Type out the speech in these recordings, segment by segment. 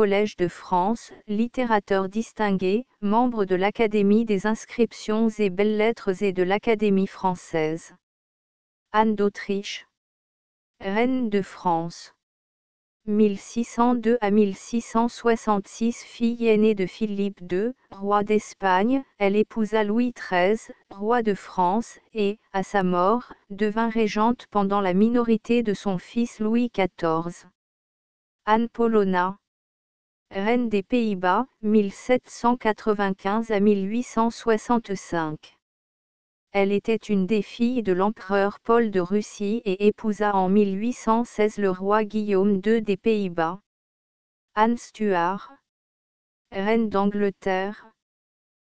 Collège de France, littérateur distingué, membre de l'Académie des inscriptions et belles-lettres et de l'Académie française. Anne d'Autriche. Reine de France. 1602 à 1666 fille aînée de Philippe II, roi d'Espagne, elle épousa Louis XIII, roi de France, et, à sa mort, devint régente pendant la minorité de son fils Louis XIV. Anne Polona. Reine des Pays-Bas, 1795 à 1865. Elle était une des filles de l'empereur Paul de Russie et épousa en 1816 le roi Guillaume II des Pays-Bas. Anne Stuart. Reine d'Angleterre.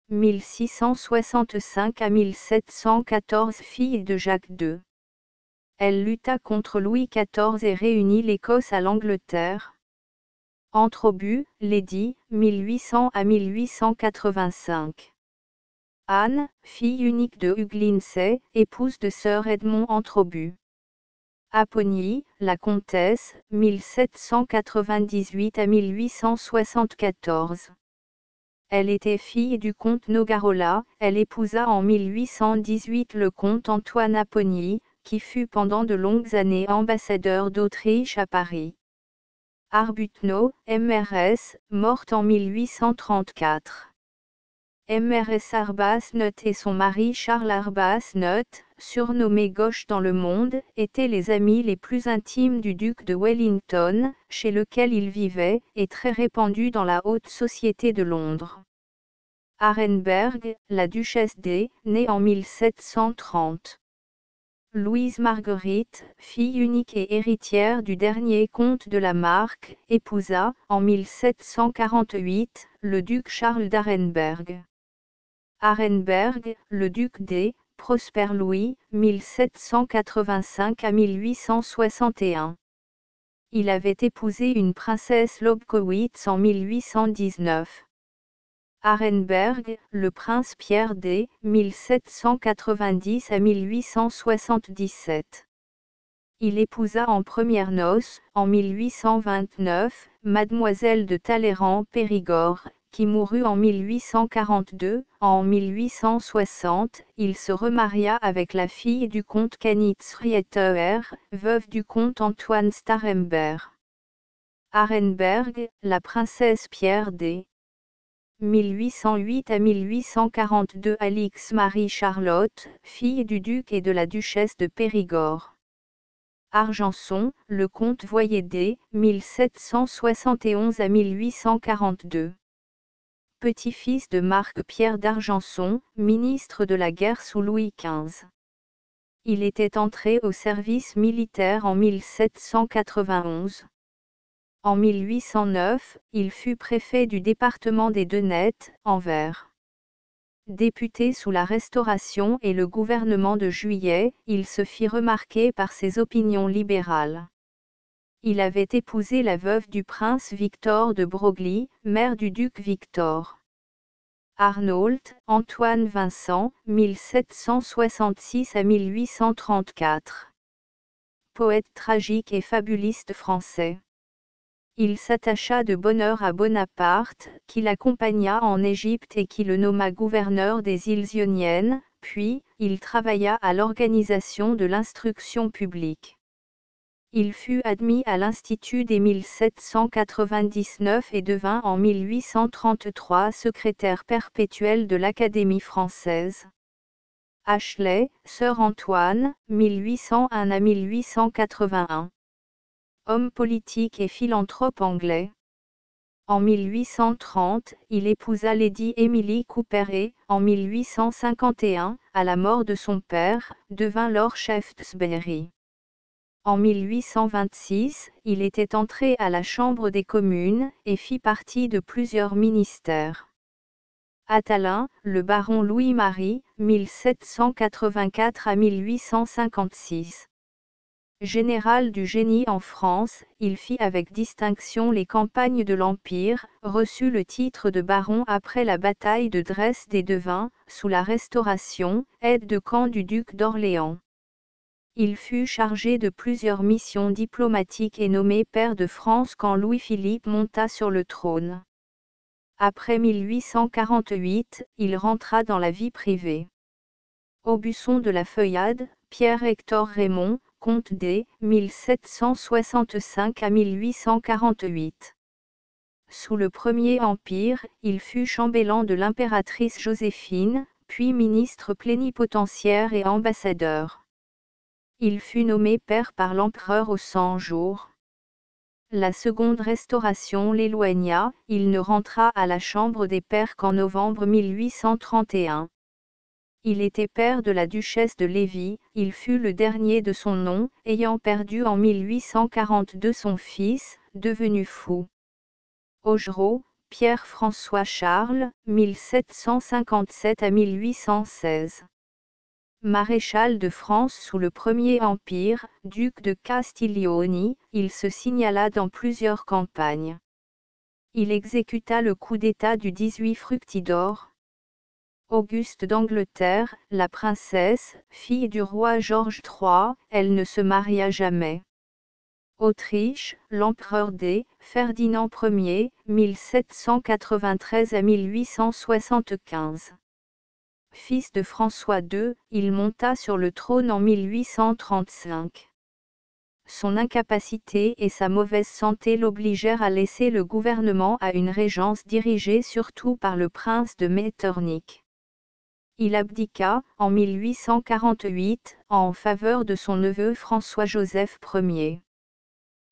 1665 à 1714 fille de Jacques II. Elle lutta contre Louis XIV et réunit l'Écosse à l'Angleterre. Entrebus, Lady, 1800 à 1885. Anne, fille unique de Hugh Lindsay, épouse de Sir Edmond Entrebus. Aponie, la comtesse, 1798 à 1874. Elle était fille du comte Nogarola, elle épousa en 1818 le comte Antoine Aponie, qui fut pendant de longues années ambassadeur d'Autriche à Paris. Arbuthnot, MRS, morte en 1834. MRS Arbuthnot et son mari Charles Arbuthnot, surnommé Gauche dans le monde, étaient les amis les plus intimes du duc de Wellington, chez lequel il vivait, et très répandu dans la haute société de Londres. Arenberg, la duchesse d, née en 1730. Louise Marguerite, fille unique et héritière du dernier comte de la Marque, épousa, en 1748, le duc Charles d'Arenberg. Arenberg, le duc d. Prosper Louis, 1785 à 1861. Il avait épousé une princesse Lobkowitz en 1819. Arenberg, le prince Pierre d. 1790 à 1877. Il épousa en première noces, en 1829, mademoiselle de Talleyrand-Périgord, qui mourut en 1842. En 1860, il se remaria avec la fille du comte Kanitz Rieter, veuve du comte Antoine Staremberg. Arenberg, la princesse Pierre d. 1808 à 1842 Alix Marie-Charlotte, fille du duc et de la duchesse de Périgord. Argenson, le comte Voyédé, 1771 à 1842 petit-fils de Marc-Pierre d'Argenson, ministre de la guerre sous Louis XV. Il était entré au service militaire en 1791. En 1809, il fut préfet du département des Deux-Nettes, Anvers. Député sous la Restauration et le gouvernement de Juillet, il se fit remarquer par ses opinions libérales. Il avait épousé la veuve du prince Victor de Broglie, mère du duc Victor. Arnauld, Antoine Vincent, 1766 à 1834. Poète tragique et fabuliste français. Il s'attacha de bonne heure à Bonaparte, qui l'accompagna en Égypte et qui le nomma gouverneur des îles Ioniennes, puis, il travailla à l'organisation de l'instruction publique. Il fut admis à l'Institut dès 1799 et devint en 1833 secrétaire perpétuel de l'Académie française. Ashley, Sœur Antoine, 1801 à 1881. Homme politique et philanthrope anglais. En 1830, il épousa Lady Emily Cooper et, en 1851, à la mort de son père, devint Lord Shaftesbury. En 1826, il était entré à la Chambre des communes, et fit partie de plusieurs ministères. Atalin, le baron Louis-Marie, 1784 à 1856. Général du génie en France, il fit avec distinction les campagnes de l'Empire, reçut le titre de baron après la bataille de Dresde des Devins, sous la Restauration, aide de camp du duc d'Orléans. Il fut chargé de plusieurs missions diplomatiques et nommé pair de France quand Louis-Philippe monta sur le trône. Après 1848, il rentra dans la vie privée. Aubusson de la Feuillade, Pierre-Hector Raymond, comte des 1765 à 1848. Sous le Premier Empire, il fut chambellan de l'impératrice Joséphine, puis ministre plénipotentiaire et ambassadeur. Il fut nommé père par l'empereur aux 100 jours. La seconde restauration l'éloigna, il ne rentra à la Chambre des pairs qu'en novembre 1831. Il était père de la duchesse de Lévis, il fut le dernier de son nom, ayant perdu en 1842 son fils, devenu fou. Augereau, Pierre-François Charles, 1757 à 1816 maréchal de France sous le Premier Empire, duc de Castiglione, il se signala dans plusieurs campagnes. Il exécuta le coup d'État du 18 Fructidor. Auguste d'Angleterre, la princesse, fille du roi Georges III, elle ne se maria jamais. Autriche, l'empereur D, Ferdinand Ier, 1793 à 1875. Fils de François II, il monta sur le trône en 1835. Son incapacité et sa mauvaise santé l'obligèrent à laisser le gouvernement à une régence dirigée surtout par le prince de Metternich. Il abdiqua, en 1848, en faveur de son neveu François-Joseph Ier.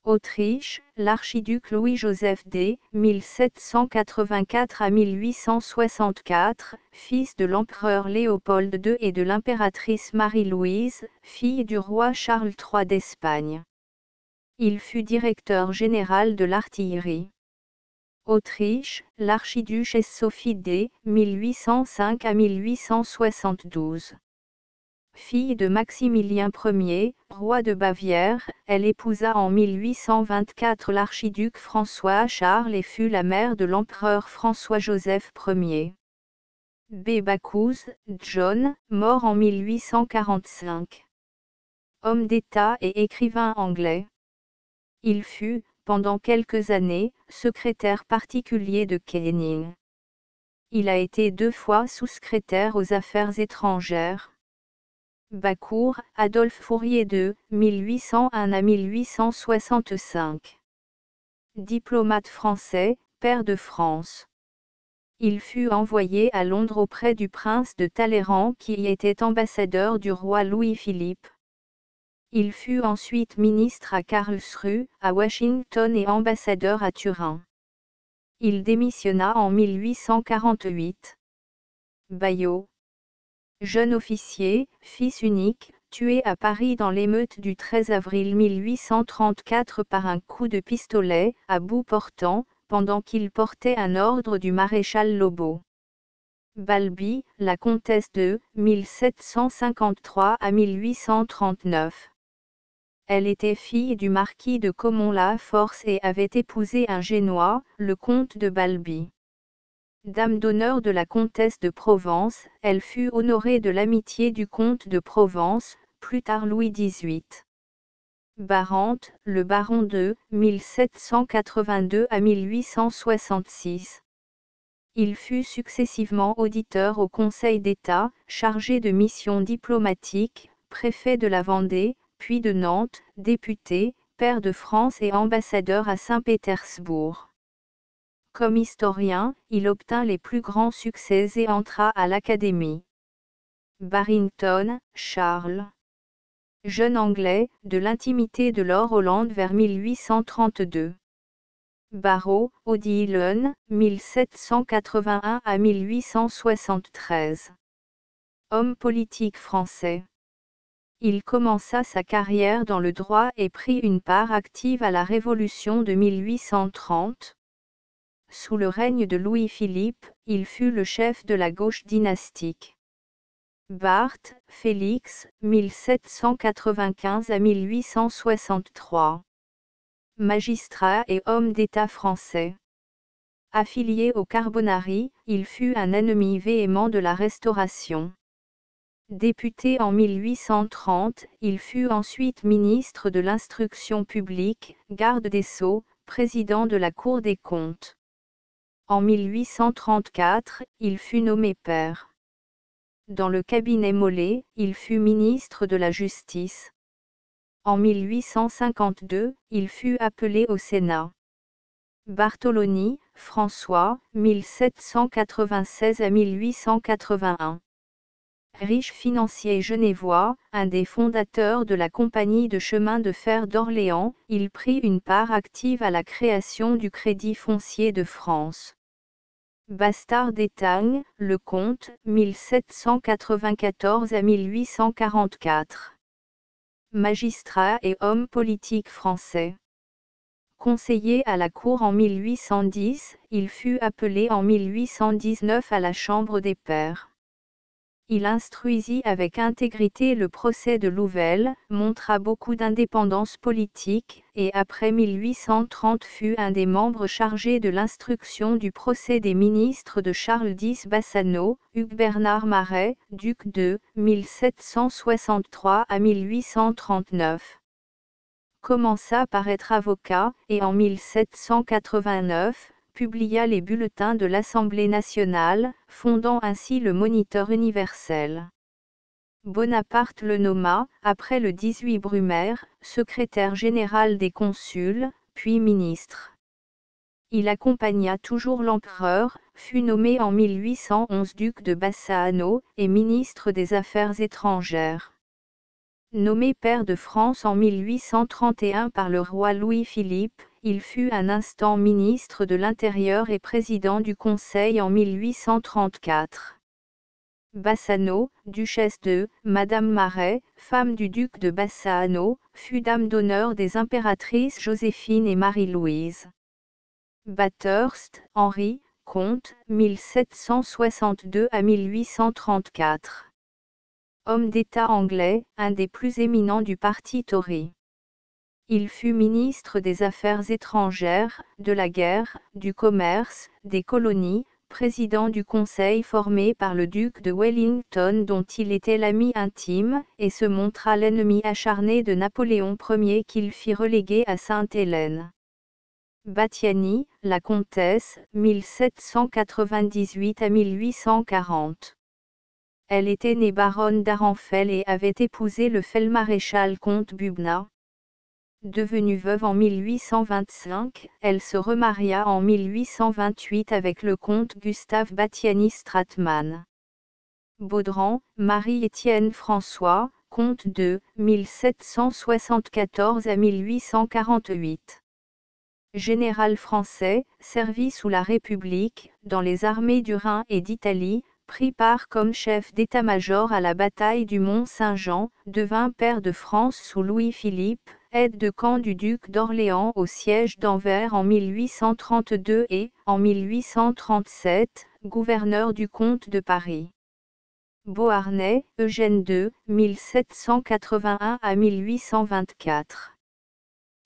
Autriche, l'archiduc Louis-Joseph d. 1784 à 1864, fils de l'empereur Léopold II et de l'impératrice Marie-Louise, fille du roi Charles III d'Espagne. Il fut directeur général de l'artillerie. Autriche, l'archiduchesse Sophie d. 1805 à 1872. Fille de Maximilien Ier, roi de Bavière, elle épousa en 1824 l'archiduc François Charles et fut la mère de l'empereur François-Joseph Ier. B. John, mort en 1845. Homme d'État et écrivain anglais. Il fut, pendant quelques années, secrétaire particulier de Canning. Il a été deux fois sous-secrétaire aux affaires étrangères. Bacour, Adolphe Fourier de 1801 à 1865. Diplomate français, père de France. Il fut envoyé à Londres auprès du prince de Talleyrand qui y était ambassadeur du roi Louis-Philippe. Il fut ensuite ministre à Karlsruhe, à Washington et ambassadeur à Turin. Il démissionna en 1848. Bayot, Jeune officier, fils unique, tué à Paris dans l'émeute du 13 avril 1834 par un coup de pistolet, à bout portant, pendant qu'il portait un ordre du maréchal Lobau. Balbi, la comtesse de 1753 à 1839. Elle était fille du marquis de Comont-la-Force et avait épousé un Génois, le comte de Balbi. Dame d'honneur de la comtesse de Provence, elle fut honorée de l'amitié du comte de Provence, plus tard Louis XVIII. Barante, le baron de 1782 à 1866. Il fut successivement auditeur au Conseil d'État, chargé de missions diplomatiques, préfet de la Vendée, puis de Nantes, député, père de France et ambassadeur à Saint-Pétersbourg. Comme historien, il obtint les plus grands succès et entra à l'Académie. Barrington, Charles. Jeune Anglais, de l'intimité de Lord Holland vers 1832. Barrow, Odilon, 1781 à 1873. Homme politique français. Il commença sa carrière dans le droit et prit une part active à la Révolution de 1830. Sous le règne de Louis-Philippe, il fut le chef de la gauche dynastique. Barthes, Félix, 1795 à 1863. Magistrat et homme d'État français. Affilié au Carbonari, il fut un ennemi véhément de la Restauration. Député en 1830, il fut ensuite ministre de l'Instruction publique, garde des Sceaux, président de la Cour des comptes. En 1834, il fut nommé père. Dans le cabinet Mollet, il fut ministre de la Justice. En 1852, il fut appelé au Sénat. Bartholoni, François, 1796 à 1881 riche financier genevois, un des fondateurs de la compagnie de chemin de fer d'Orléans, il prit une part active à la création du Crédit foncier de France. Bastard d'Étagne, le comte, 1794 à 1844. Magistrat et homme politique français. Conseiller à la cour en 1810, il fut appelé en 1819 à la Chambre des Pairs. Il instruisit avec intégrité le procès de Louvel, montra beaucoup d'indépendance politique, et après 1830 fut un des membres chargés de l'instruction du procès des ministres de Charles X Bassano, Hugues Bernard Marais, duc de 1763 à 1839 commença par être avocat, et en 1789, publia les bulletins de l'Assemblée nationale, fondant ainsi le Moniteur universel. Bonaparte le nomma, après le 18 Brumaire, secrétaire général des consuls, puis ministre. Il accompagna toujours l'empereur, fut nommé en 1811 duc de Bassano, et ministre des Affaires étrangères. Nommé père de France en 1831 par le roi Louis-Philippe, il fut un instant ministre de l'Intérieur et président du Conseil en 1834. Bassano, duchesse de, Madame Marais, femme du duc de Bassano, fut dame d'honneur des impératrices Joséphine et Marie-Louise. Bathurst, Henri, comte, 1762 à 1834. Homme d'État anglais, un des plus éminents du parti Tory. Il fut ministre des Affaires étrangères, de la guerre, du commerce, des colonies, président du conseil formé par le duc de Wellington dont il était l'ami intime, et se montra l'ennemi acharné de Napoléon Ier qu'il fit reléguer à Sainte-Hélène. Battiani, la comtesse, 1798 à 1840. Elle était née baronne d'Arenfell et avait épousé le feld-maréchal comte Bubna, Devenue veuve en 1825, elle se remaria en 1828 avec le comte Gustave Battiani Stratman. Baudran, Marie-Étienne François, comte de 1774 à 1848. Général français, servi sous la République, dans les armées du Rhin et d'Italie, prit part comme chef d'état-major à la bataille du Mont-Saint-Jean, devint père de France sous Louis-Philippe, aide de camp du duc d'Orléans au siège d'Anvers en 1832 et, en 1837, gouverneur du comte de Paris. Beauharnais, Eugène II, 1781 à 1824.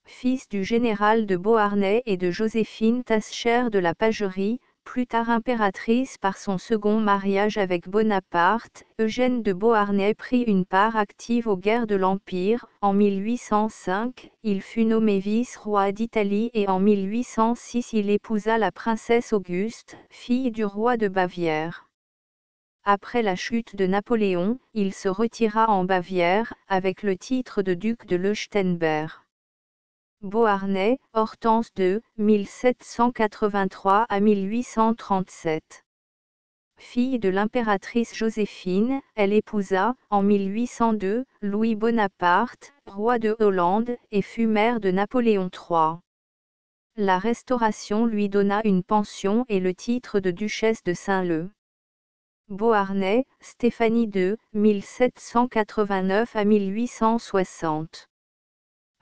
Fils du général de Beauharnais et de Joséphine Tascherer de la Pagerie, plus tard impératrice par son second mariage avec Bonaparte, Eugène de Beauharnais prit une part active aux guerres de l'Empire. En 1805, il fut nommé vice-roi d'Italie et en 1806 il épousa la princesse Auguste, fille du roi de Bavière. Après la chute de Napoléon, il se retira en Bavière, avec le titre de duc de Leuchtenberg. Beauharnais, Hortense de 1783 à 1837. Fille de l'impératrice Joséphine, elle épousa, en 1802, Louis Bonaparte, roi de Hollande, et fut mère de Napoléon III. La Restauration lui donna une pension et le titre de duchesse de Saint-Leu. Beauharnais, Stéphanie de 1789 à 1860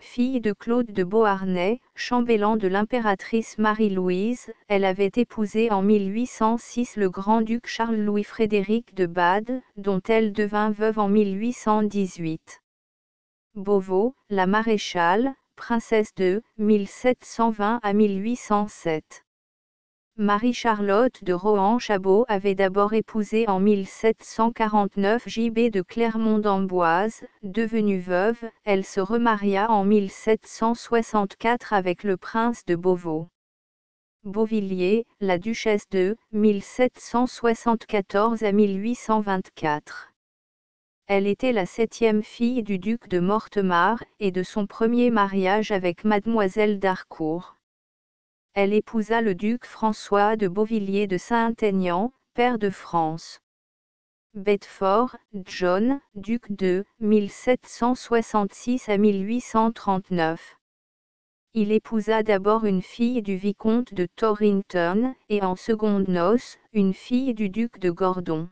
fille de Claude de Beauharnais, chambellan de l'impératrice Marie-Louise, elle avait épousé en 1806 le grand-duc Charles-Louis Frédéric de Bade, dont elle devint veuve en 1818. Beauvau, la maréchale, princesse de 1720 à 1807. Marie-Charlotte de Rohan-Chabot avait d'abord épousé en 1749 JB de Clermont d'Amboise, devenue veuve, elle se remaria en 1764 avec le prince de Beauvau. Beauvilliers, la duchesse de 1774 à 1824. Elle était la septième fille du duc de Mortemar et de son premier mariage avec mademoiselle d'Harcourt. Elle épousa le duc François de Beauvilliers de Saint-Aignan, père de France. Bedford, John, duc de 1766 à 1839. Il épousa d'abord une fille du vicomte de Torrington, et en seconde noces, une fille du duc de Gordon.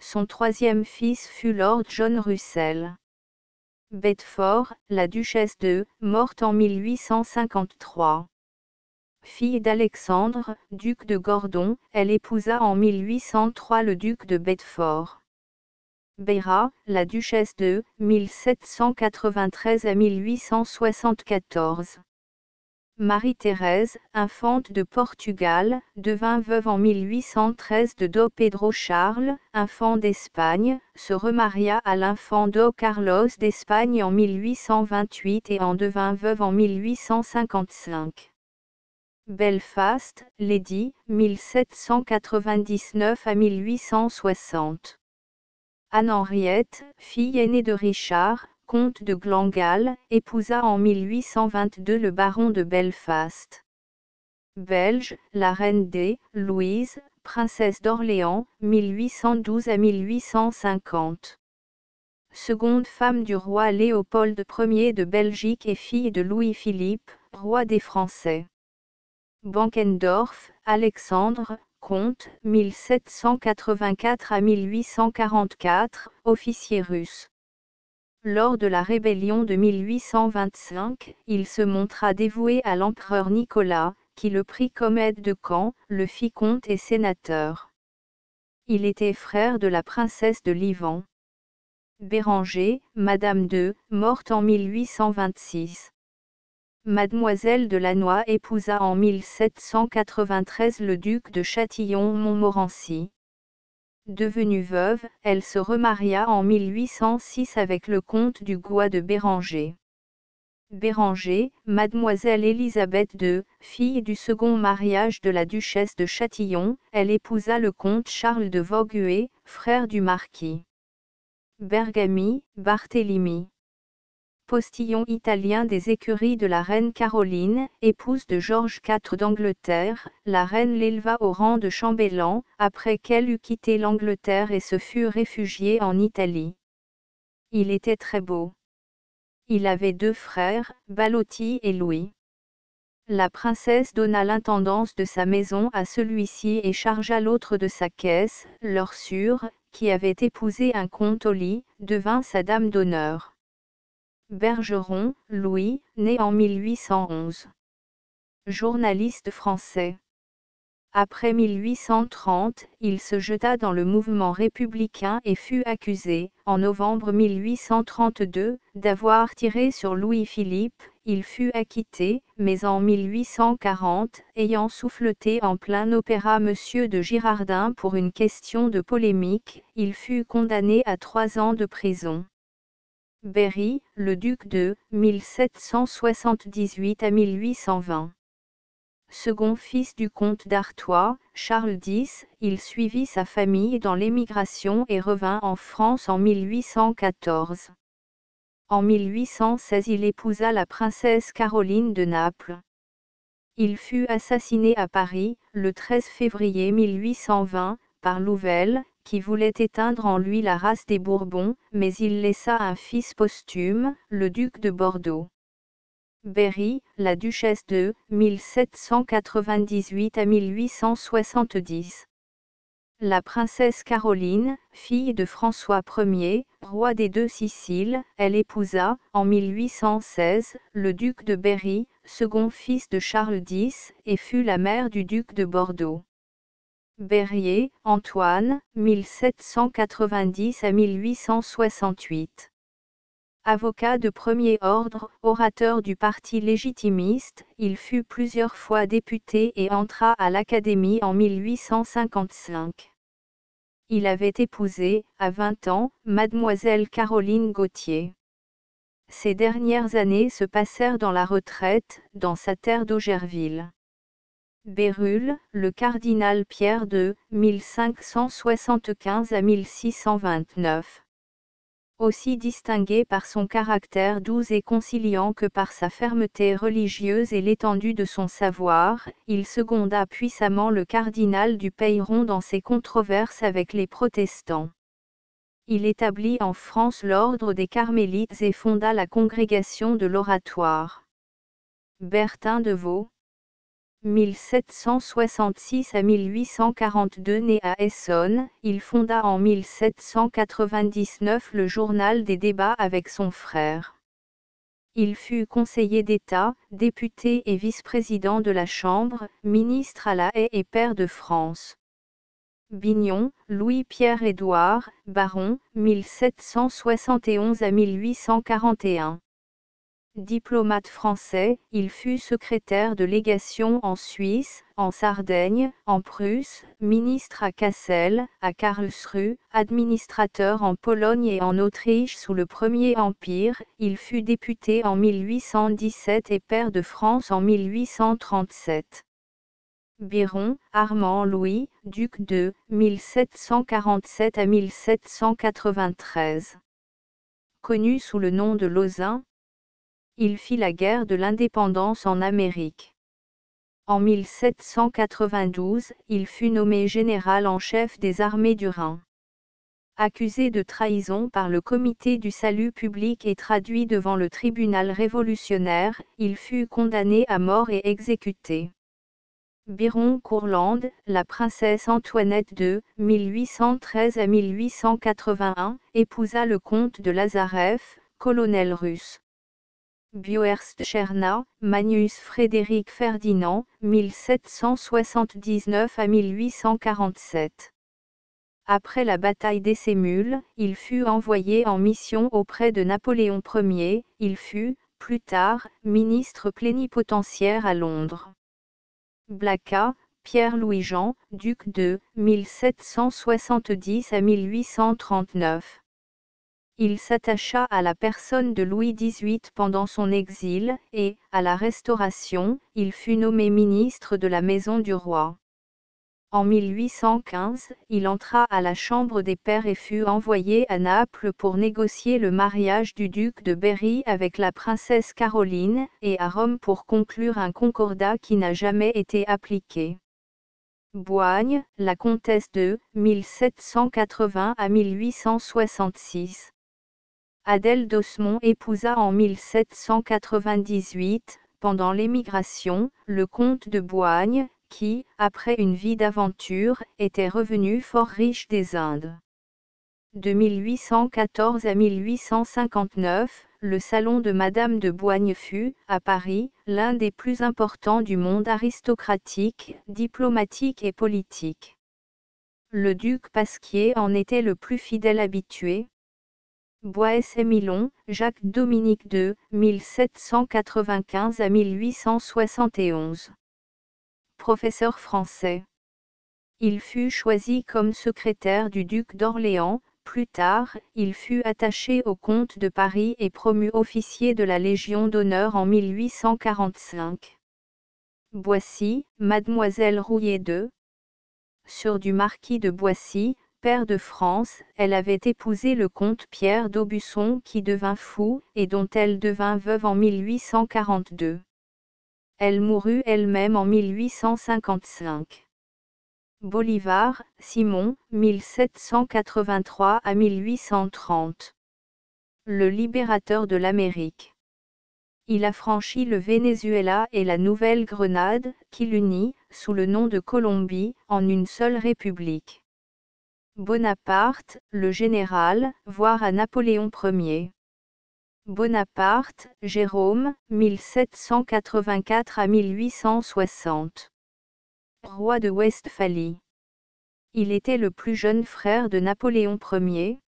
Son troisième fils fut Lord John Russell. Bedford, la duchesse de, morte en 1853 fille d'Alexandre, duc de Gordon, elle épousa en 1803 le duc de Bedford. Béra, la duchesse de 1793 à 1874. Marie-Thérèse, infante de Portugal, devint veuve en 1813 de Do Pedro Charles, infant d'Espagne, se remaria à l'infant Do Carlos d'Espagne en 1828 et en devint veuve en 1855. Belfast, Lady, 1799 à 1860. Anne-Henriette, fille aînée de Richard, comte de Glengale, épousa en 1822 le baron de Belfast. Belge, la reine D, Louise, princesse d'Orléans, 1812 à 1850. Seconde femme du roi Léopold Ier de Belgique et fille de Louis-Philippe, roi des Français. Bankendorf, Alexandre, comte, 1784 à 1844, officier russe. Lors de la rébellion de 1825, il se montra dévoué à l'empereur Nicolas, qui le prit comme aide de camp, le fit comte et sénateur. Il était frère de la princesse de Livan. Béranger, Madame de, morte en 1826. Mademoiselle de Lannoy épousa en 1793 le duc de Châtillon-Montmorency. Devenue veuve, elle se remaria en 1806 avec le comte du Gois de Béranger. Béranger, mademoiselle Élisabeth de, fille du second mariage de la duchesse de Châtillon, elle épousa le comte Charles de Vaugué, frère du marquis. Bergamy, Barthélemy postillon italien des écuries de la reine Caroline, épouse de Georges IV d'Angleterre, la reine l'éleva au rang de chambellan, après qu'elle eut quitté l'Angleterre et se fut réfugiée en Italie. Il était très beau. Il avait deux frères, Balotti et Louis. La princesse donna l'intendance de sa maison à celui-ci et chargea l'autre de sa caisse, l'Ursure, qui avait épousé un comte au lit, devint sa dame d'honneur. Bergeron, Louis, né en 1811. Journaliste français. Après 1830, il se jeta dans le mouvement républicain et fut accusé, en novembre 1832, d'avoir tiré sur Louis-Philippe. Il fut acquitté, mais en 1840, ayant souffleté en plein opéra Monsieur de Girardin pour une question de polémique, il fut condamné à trois ans de prison. Berry, le duc de 1778 à 1820. Second fils du comte d'Artois, Charles X, il suivit sa famille dans l'émigration et revint en France en 1814. En 1816 il épousa la princesse Caroline de Naples. Il fut assassiné à Paris, le 13 février 1820, par Louvel, qui voulait éteindre en lui la race des Bourbons, mais il laissa un fils posthume, le duc de Bordeaux. Berry, la duchesse de 1798 à 1870. La princesse Caroline, fille de François Ier, roi des deux Siciles, elle épousa, en 1816, le duc de Berry, second fils de Charles X, et fut la mère du duc de Bordeaux. Berrier, Antoine, 1790 à 1868. Avocat de premier ordre, orateur du parti légitimiste, il fut plusieurs fois député et entra à l'Académie en 1855. Il avait épousé, à 20 ans, mademoiselle Caroline Gauthier. Ces dernières années se passèrent dans la retraite, dans sa terre d'Augerville. Bérulle, le cardinal Pierre de 1575 à 1629 aussi distingué par son caractère doux et conciliant que par sa fermeté religieuse et l'étendue de son savoir, il seconda puissamment le cardinal du Peyron dans ses controverses avec les protestants. Il établit en France l'ordre des carmélites et fonda la congrégation de l'oratoire. Bertin de Vaux 1766 à 1842 né à Essonne, il fonda en 1799 le journal des débats avec son frère. Il fut conseiller d'État, député et vice-président de la Chambre, ministre à la Haye et père de France. Bignon, Louis-Pierre Édouard, baron, 1771 à 1841. Diplomate français, il fut secrétaire de légation en Suisse, en Sardaigne, en Prusse, ministre à Cassel, à Karlsruhe, administrateur en Pologne et en Autriche sous le Premier Empire, il fut député en 1817 et pair de France en 1837. Biron, Armand Louis, duc de 1747 à 1793. Connu sous le nom de Lausanne, il fit la guerre de l'indépendance en Amérique. En 1792, il fut nommé général en chef des armées du Rhin. Accusé de trahison par le Comité du salut public et traduit devant le tribunal révolutionnaire, il fut condamné à mort et exécuté. Biron Courland, la princesse Antoinette de 1813 à 1881, épousa le comte de Lazarev, colonel russe. Bioerst Cherna, Magnus Frédéric Ferdinand, 1779 à 1847. Après la bataille des Sémules, il fut envoyé en mission auprès de Napoléon Ier, il fut, plus tard, ministre plénipotentiaire à Londres. Blacas, Pierre-Louis-Jean, duc de 1770 à 1839. Il s'attacha à la personne de Louis XVIII pendant son exil, et, à la Restauration, il fut nommé ministre de la Maison du Roi. En 1815, il entra à la Chambre des Pairs et fut envoyé à Naples pour négocier le mariage du duc de Berry avec la princesse Caroline, et à Rome pour conclure un concordat qui n'a jamais été appliqué. Boigne, la comtesse de 1780 à 1866. Adèle d'Osmond épousa en 1798, pendant l'émigration, le comte de Boigne, qui, après une vie d'aventure, était revenu fort riche des Indes. De 1814 à 1859, le salon de Madame de Boigne fut, à Paris, l'un des plus importants du monde aristocratique, diplomatique et politique. Le duc Pasquier en était le plus fidèle habitué, Bois Milon, Jacques Dominique de 1795 à 1871. Professeur français. Il fut choisi comme secrétaire du duc d'Orléans, plus tard, il fut attaché au comte de Paris et promu officier de la Légion d'honneur en 1845. Boissy, Mademoiselle Rouillet de Sur du marquis de Boissy, de France, elle avait épousé le comte Pierre d'Aubusson qui devint fou, et dont elle devint veuve en 1842. Elle mourut elle-même en 1855. Bolivar, Simon, 1783 à 1830. Le libérateur de l'Amérique. Il affranchit le Venezuela et la Nouvelle-Grenade, qui l'unit, sous le nom de Colombie, en une seule république. Bonaparte, le général, voire à Napoléon Ier. Bonaparte, Jérôme, 1784 à 1860. Roi de Westphalie. Il était le plus jeune frère de Napoléon Ier.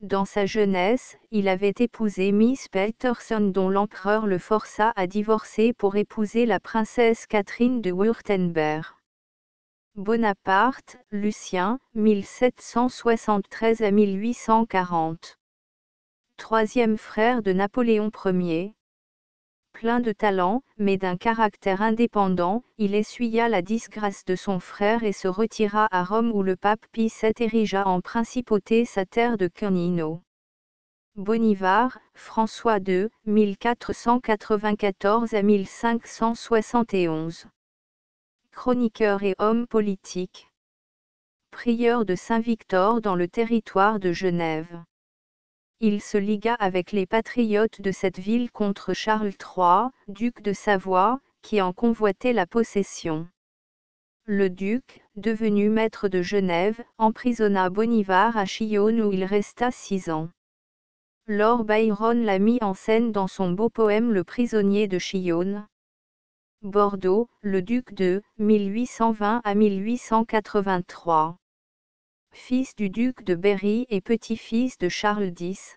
Dans sa jeunesse, il avait épousé Miss Peterson dont l'empereur le força à divorcer pour épouser la princesse Catherine de Wurtemberg. Bonaparte, Lucien, 1773 à 1840. Troisième frère de Napoléon Ier. Plein de talent, mais d'un caractère indépendant, il essuya la disgrâce de son frère et se retira à Rome où le pape Pie VII érigea en principauté sa terre de Canino. Bonivar, François II, 1494 à 1571 chroniqueur et homme politique. Prieur de Saint-Victor dans le territoire de Genève. Il se ligua avec les patriotes de cette ville contre Charles III, duc de Savoie, qui en convoitait la possession. Le duc, devenu maître de Genève, emprisonna Bonivar à Chillon où il resta six ans. Lord Byron l'a mis en scène dans son beau poème Le prisonnier de Chillon. Bordeaux, le duc de 1820 à 1883. Fils du duc de Berry et petit-fils de Charles X.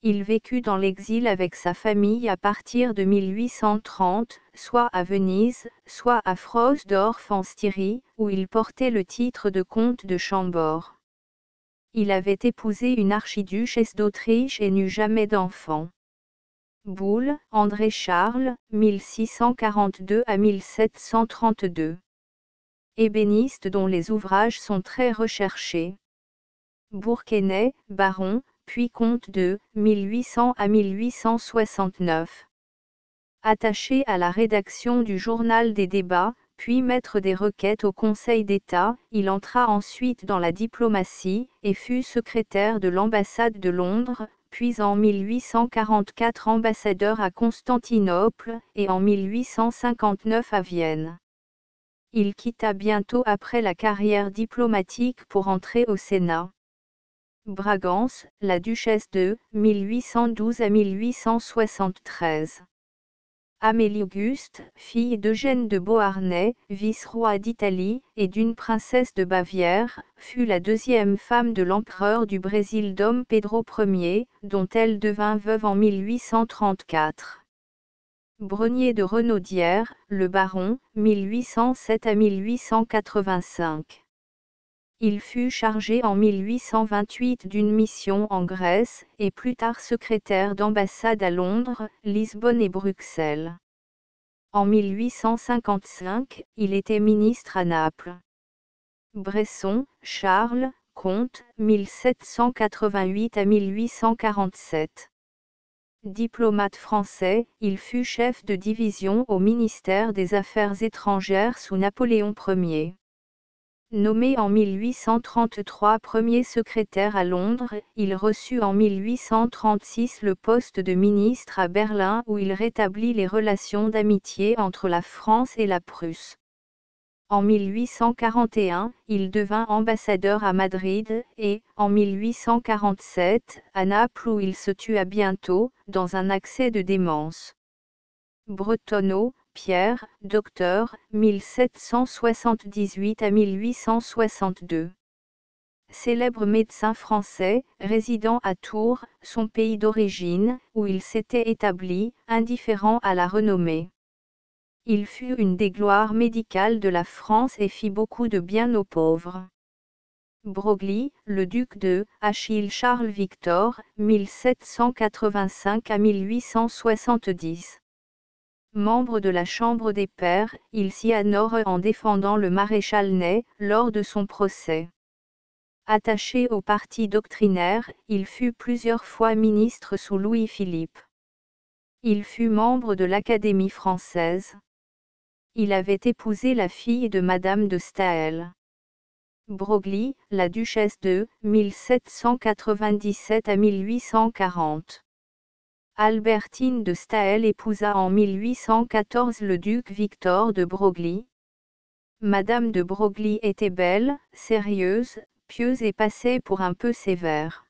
Il vécut dans l'exil avec sa famille à partir de 1830, soit à Venise, soit à Frosdorf en Styrie, où il portait le titre de comte de Chambord. Il avait épousé une archiduchesse d'Autriche et n'eut jamais d'enfant. Boulle, André Charles, 1642 à 1732. Ébéniste dont les ouvrages sont très recherchés. Bourquenay, baron, puis comte de 1800 à 1869. Attaché à la rédaction du journal des débats, puis maître des requêtes au Conseil d'État, il entra ensuite dans la diplomatie, et fut secrétaire de l'ambassade de Londres, puis en 1844 ambassadeur à Constantinople, et en 1859 à Vienne. Il quitta bientôt après la carrière diplomatique pour entrer au Sénat. Bragance, la duchesse de 1812 à 1873. Amélie Auguste, fille d'Eugène de Beauharnais, vice-roi d'Italie, et d'une princesse de Bavière, fut la deuxième femme de l'empereur du Brésil Dom Pedro Ier, dont elle devint veuve en 1834. Brenier de Renaudière, le baron, 1807 à 1885. Il fut chargé en 1828 d'une mission en Grèce, et plus tard secrétaire d'ambassade à Londres, Lisbonne et Bruxelles. En 1855, il était ministre à Naples. Bresson, Charles, comte, 1788 à 1847. Diplomate français, il fut chef de division au ministère des Affaires étrangères sous Napoléon Ier. Nommé en 1833 premier secrétaire à Londres, il reçut en 1836 le poste de ministre à Berlin où il rétablit les relations d'amitié entre la France et la Prusse. En 1841, il devint ambassadeur à Madrid, et, en 1847, à Naples où il se tua bientôt, dans un accès de démence. Bretonneau, Pierre, docteur, 1778 à 1862. Célèbre médecin français, résidant à Tours, son pays d'origine, où il s'était établi, indifférent à la renommée. Il fut une des gloires médicales de la France et fit beaucoup de bien aux pauvres. Broglie, le duc de Achille Charles Victor, 1785 à 1870. Membre de la Chambre des Pairs, il s'y honore en défendant le maréchal Ney, lors de son procès. Attaché au parti doctrinaire, il fut plusieurs fois ministre sous Louis-Philippe. Il fut membre de l'Académie française. Il avait épousé la fille de Madame de Staël. Broglie, la duchesse de 1797 à 1840. Albertine de Staël épousa en 1814 le duc Victor de Broglie. Madame de Broglie était belle, sérieuse, pieuse et passait pour un peu sévère.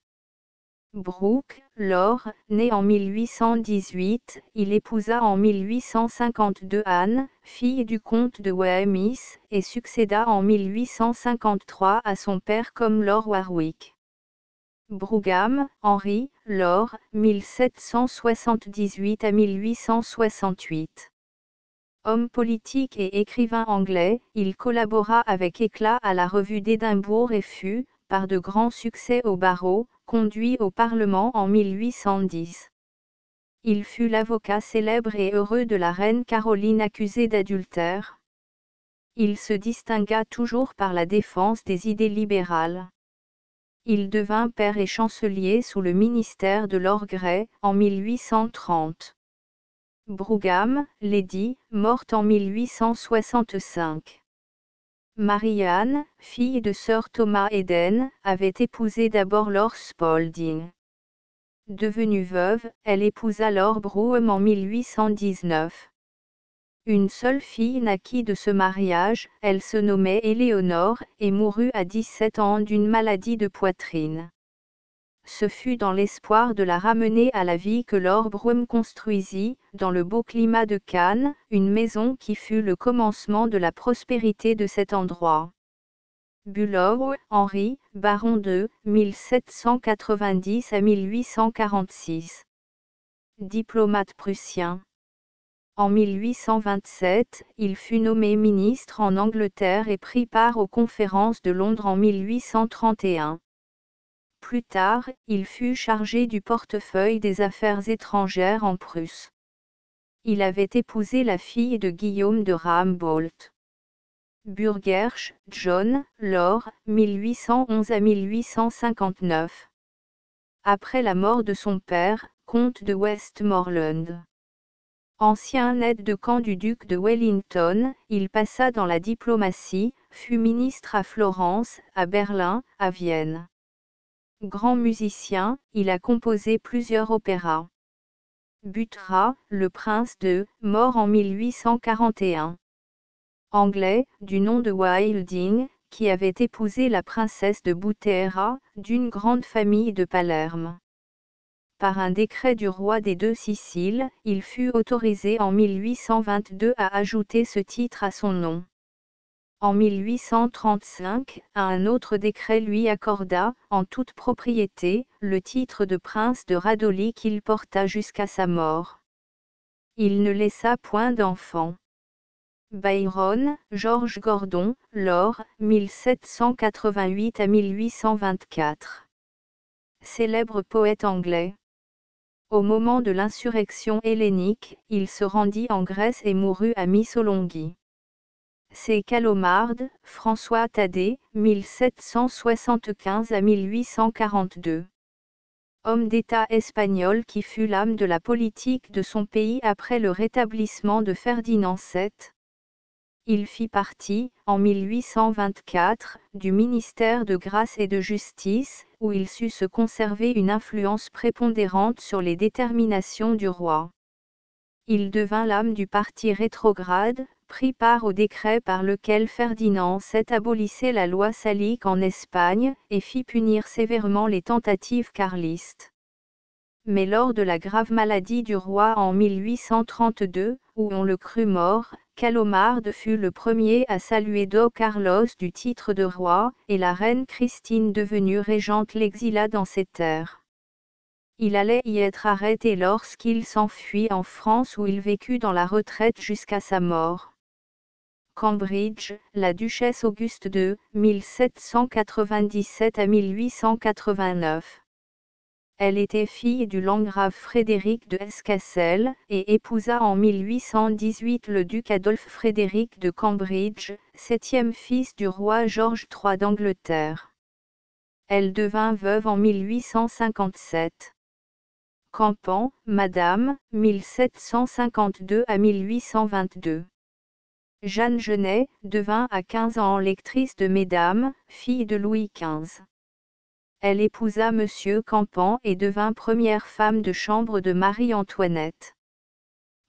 Brooke, Laure, né en 1818, il épousa en 1852 Anne, fille du comte de Wemyss, et succéda en 1853 à son père comme Lord Warwick. Brougham, Henri, Laure, 1778 à 1868. Homme politique et écrivain anglais, il collabora avec éclat à la revue d'Édimbourg et fut, par de grands succès au barreau, conduit au Parlement en 1810. Il fut l'avocat célèbre et heureux de la reine Caroline accusée d'adultère. Il se distingua toujours par la défense des idées libérales. Il devint père et chancelier sous le ministère de Lord Grey, en 1830. Brougham, Lady, morte en 1865. Marianne, fille de Sir Thomas Eden, avait épousé d'abord Lord Spalding. Devenue veuve, elle épousa Lord Brougham en 1819. Une seule fille naquit de ce mariage, elle se nommait Éléonore, et mourut à 17 ans d'une maladie de poitrine. Ce fut dans l'espoir de la ramener à la vie que Lord Brougham construisit, dans le beau climat de Cannes, une maison qui fut le commencement de la prospérité de cet endroit. Bulow, Henri, baron de 1790 à 1846. Diplomate prussien. En 1827, il fut nommé ministre en Angleterre et prit part aux conférences de Londres en 1831. Plus tard, il fut chargé du portefeuille des affaires étrangères en Prusse. Il avait épousé la fille de Guillaume de Rambolt. Burgersch, John, Laure, 1811 à 1859. Après la mort de son père, comte de Westmoreland. Ancien aide de camp du duc de Wellington, il passa dans la diplomatie, fut ministre à Florence, à Berlin, à Vienne. Grand musicien, il a composé plusieurs opéras. Butra, le prince de, mort en 1841 anglais, du nom de Wilding, qui avait épousé la princesse de Butera, d'une grande famille de Palerme. Par un décret du roi des deux Siciles, il fut autorisé en 1822 à ajouter ce titre à son nom. En 1835, un autre décret lui accorda, en toute propriété, le titre de prince de Radoli qu'il porta jusqu'à sa mort. Il ne laissa point d'enfants. Byron, Georges Gordon, Laure, 1788 à 1824. Célèbre poète anglais. Au moment de l'insurrection hellénique, il se rendit en Grèce et mourut à Missolonghi. C'est Calomarde, François Thaddée, 1775 à 1842 homme d'État espagnol qui fut l'âme de la politique de son pays après le rétablissement de Ferdinand VII, il fit partie, en 1824, du ministère de Grâce et de Justice, où il sut se conserver une influence prépondérante sur les déterminations du roi. Il devint l'âme du parti rétrograde, prit part au décret par lequel Ferdinand VII abolissait la loi salique en Espagne, et fit punir sévèrement les tentatives carlistes. Mais lors de la grave maladie du roi en 1832, où on le crut mort, Calomarde fut le premier à saluer Do Carlos du titre de roi, et la reine Christine devenue régente l'exila dans ses terres. Il allait y être arrêté lorsqu'il s'enfuit en France où il vécut dans la retraite jusqu'à sa mort. Cambridge, la duchesse Auguste de 1797 à 1889. Elle était fille du landgrave Frédéric de Escassel, et épousa en 1818 le duc Adolphe Frédéric de Cambridge, septième fils du roi George III d'Angleterre. Elle devint veuve en 1857. Campan, Madame, 1752 à 1822. Jeanne Genet, devint à 15 ans lectrice de Mesdames, fille de Louis XV. Elle épousa M. Campan et devint première femme de chambre de Marie-Antoinette.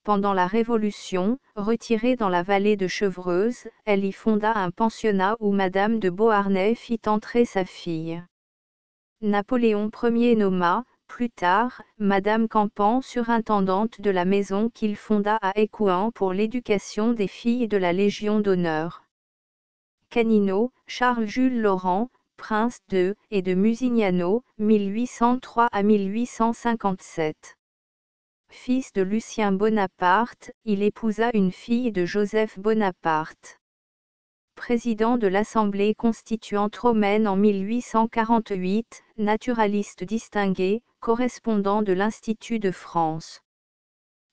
Pendant la Révolution, retirée dans la vallée de Chevreuse, elle y fonda un pensionnat où Madame de Beauharnais fit entrer sa fille. Napoléon Ier nomma, plus tard, Madame Campan surintendante de la maison qu'il fonda à Écouen pour l'éducation des filles de la Légion d'honneur. Canino, Charles-Jules Laurent, prince de et de Musignano, 1803 à 1857. Fils de Lucien Bonaparte, il épousa une fille de Joseph Bonaparte. Président de l'Assemblée constituante romaine en 1848, naturaliste distingué, correspondant de l'Institut de France.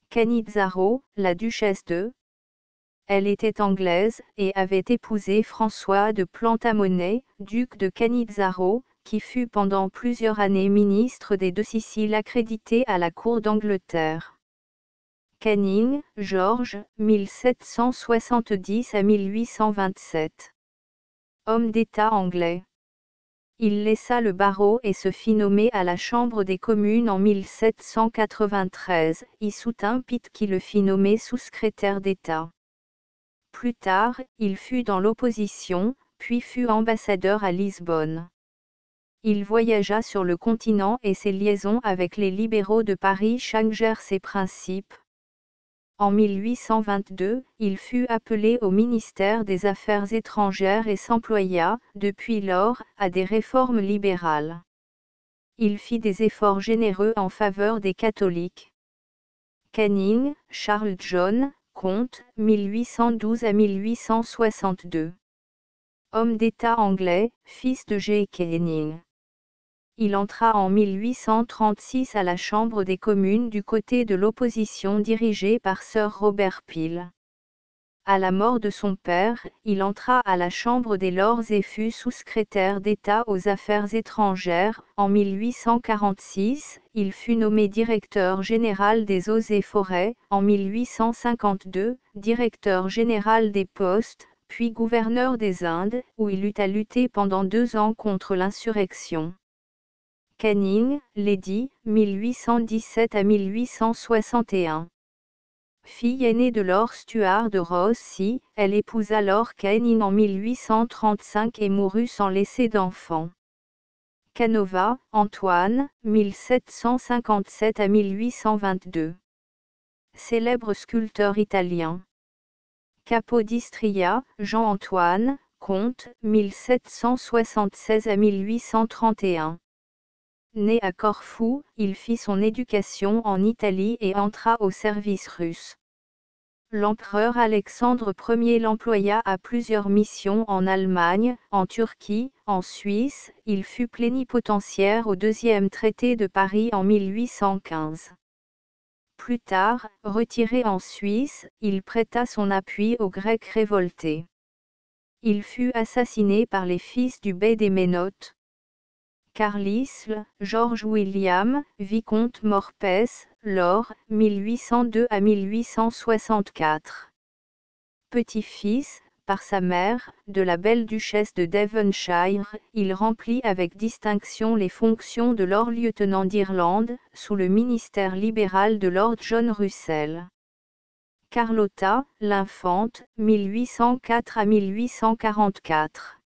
Canizzaro, la duchesse de elle était anglaise, et avait épousé François de Plantamonet, duc de Canizzaro, qui fut pendant plusieurs années ministre des deux Siciles accrédité à la cour d'Angleterre. Canning, Georges, 1770 à 1827. Homme d'État anglais. Il laissa le barreau et se fit nommer à la Chambre des communes en 1793, y soutint Pitt qui le fit nommer sous-secrétaire d'État. Plus tard, il fut dans l'opposition, puis fut ambassadeur à Lisbonne. Il voyagea sur le continent et ses liaisons avec les libéraux de Paris changèrent ses principes. En 1822, il fut appelé au ministère des Affaires étrangères et s'employa, depuis lors, à des réformes libérales. Il fit des efforts généreux en faveur des catholiques. Canning, Charles John, Comte, 1812 à 1862. Homme d'État anglais, fils de G. Canning. Il entra en 1836 à la Chambre des communes du côté de l'opposition dirigée par Sir Robert Peel. À la mort de son père, il entra à la Chambre des Lords et fut sous-secrétaire d'État aux Affaires étrangères. En 1846, il fut nommé directeur général des eaux et forêts, en 1852, directeur général des postes, puis gouverneur des Indes, où il eut à lutter pendant deux ans contre l'insurrection. Canning, Lady, 1817 à 1861. Fille aînée de Lord Stuart de Rossi, elle épousa Lord Canning en 1835 et mourut sans laisser d'enfant. Canova, Antoine, 1757 à 1822. Célèbre sculpteur italien. Capodistria, Jean-Antoine, comte, 1776 à 1831. Né à Corfou, il fit son éducation en Italie et entra au service russe. L'empereur Alexandre Ier l'employa à plusieurs missions en Allemagne, en Turquie, en Suisse, il fut plénipotentiaire au deuxième traité de Paris en 1815. Plus tard, retiré en Suisse, il prêta son appui aux Grecs révoltés. Il fut assassiné par les fils du bey des Ménotes. Carlisle, George William, vicomte Morpeth, Laure, 1802 à 1864. Petit-fils, par sa mère, de la belle duchesse de Devonshire, il remplit avec distinction les fonctions de Lord lieutenant d'Irlande, sous le ministère libéral de Lord John Russell. Carlotta, l'infante, 1804 à 1844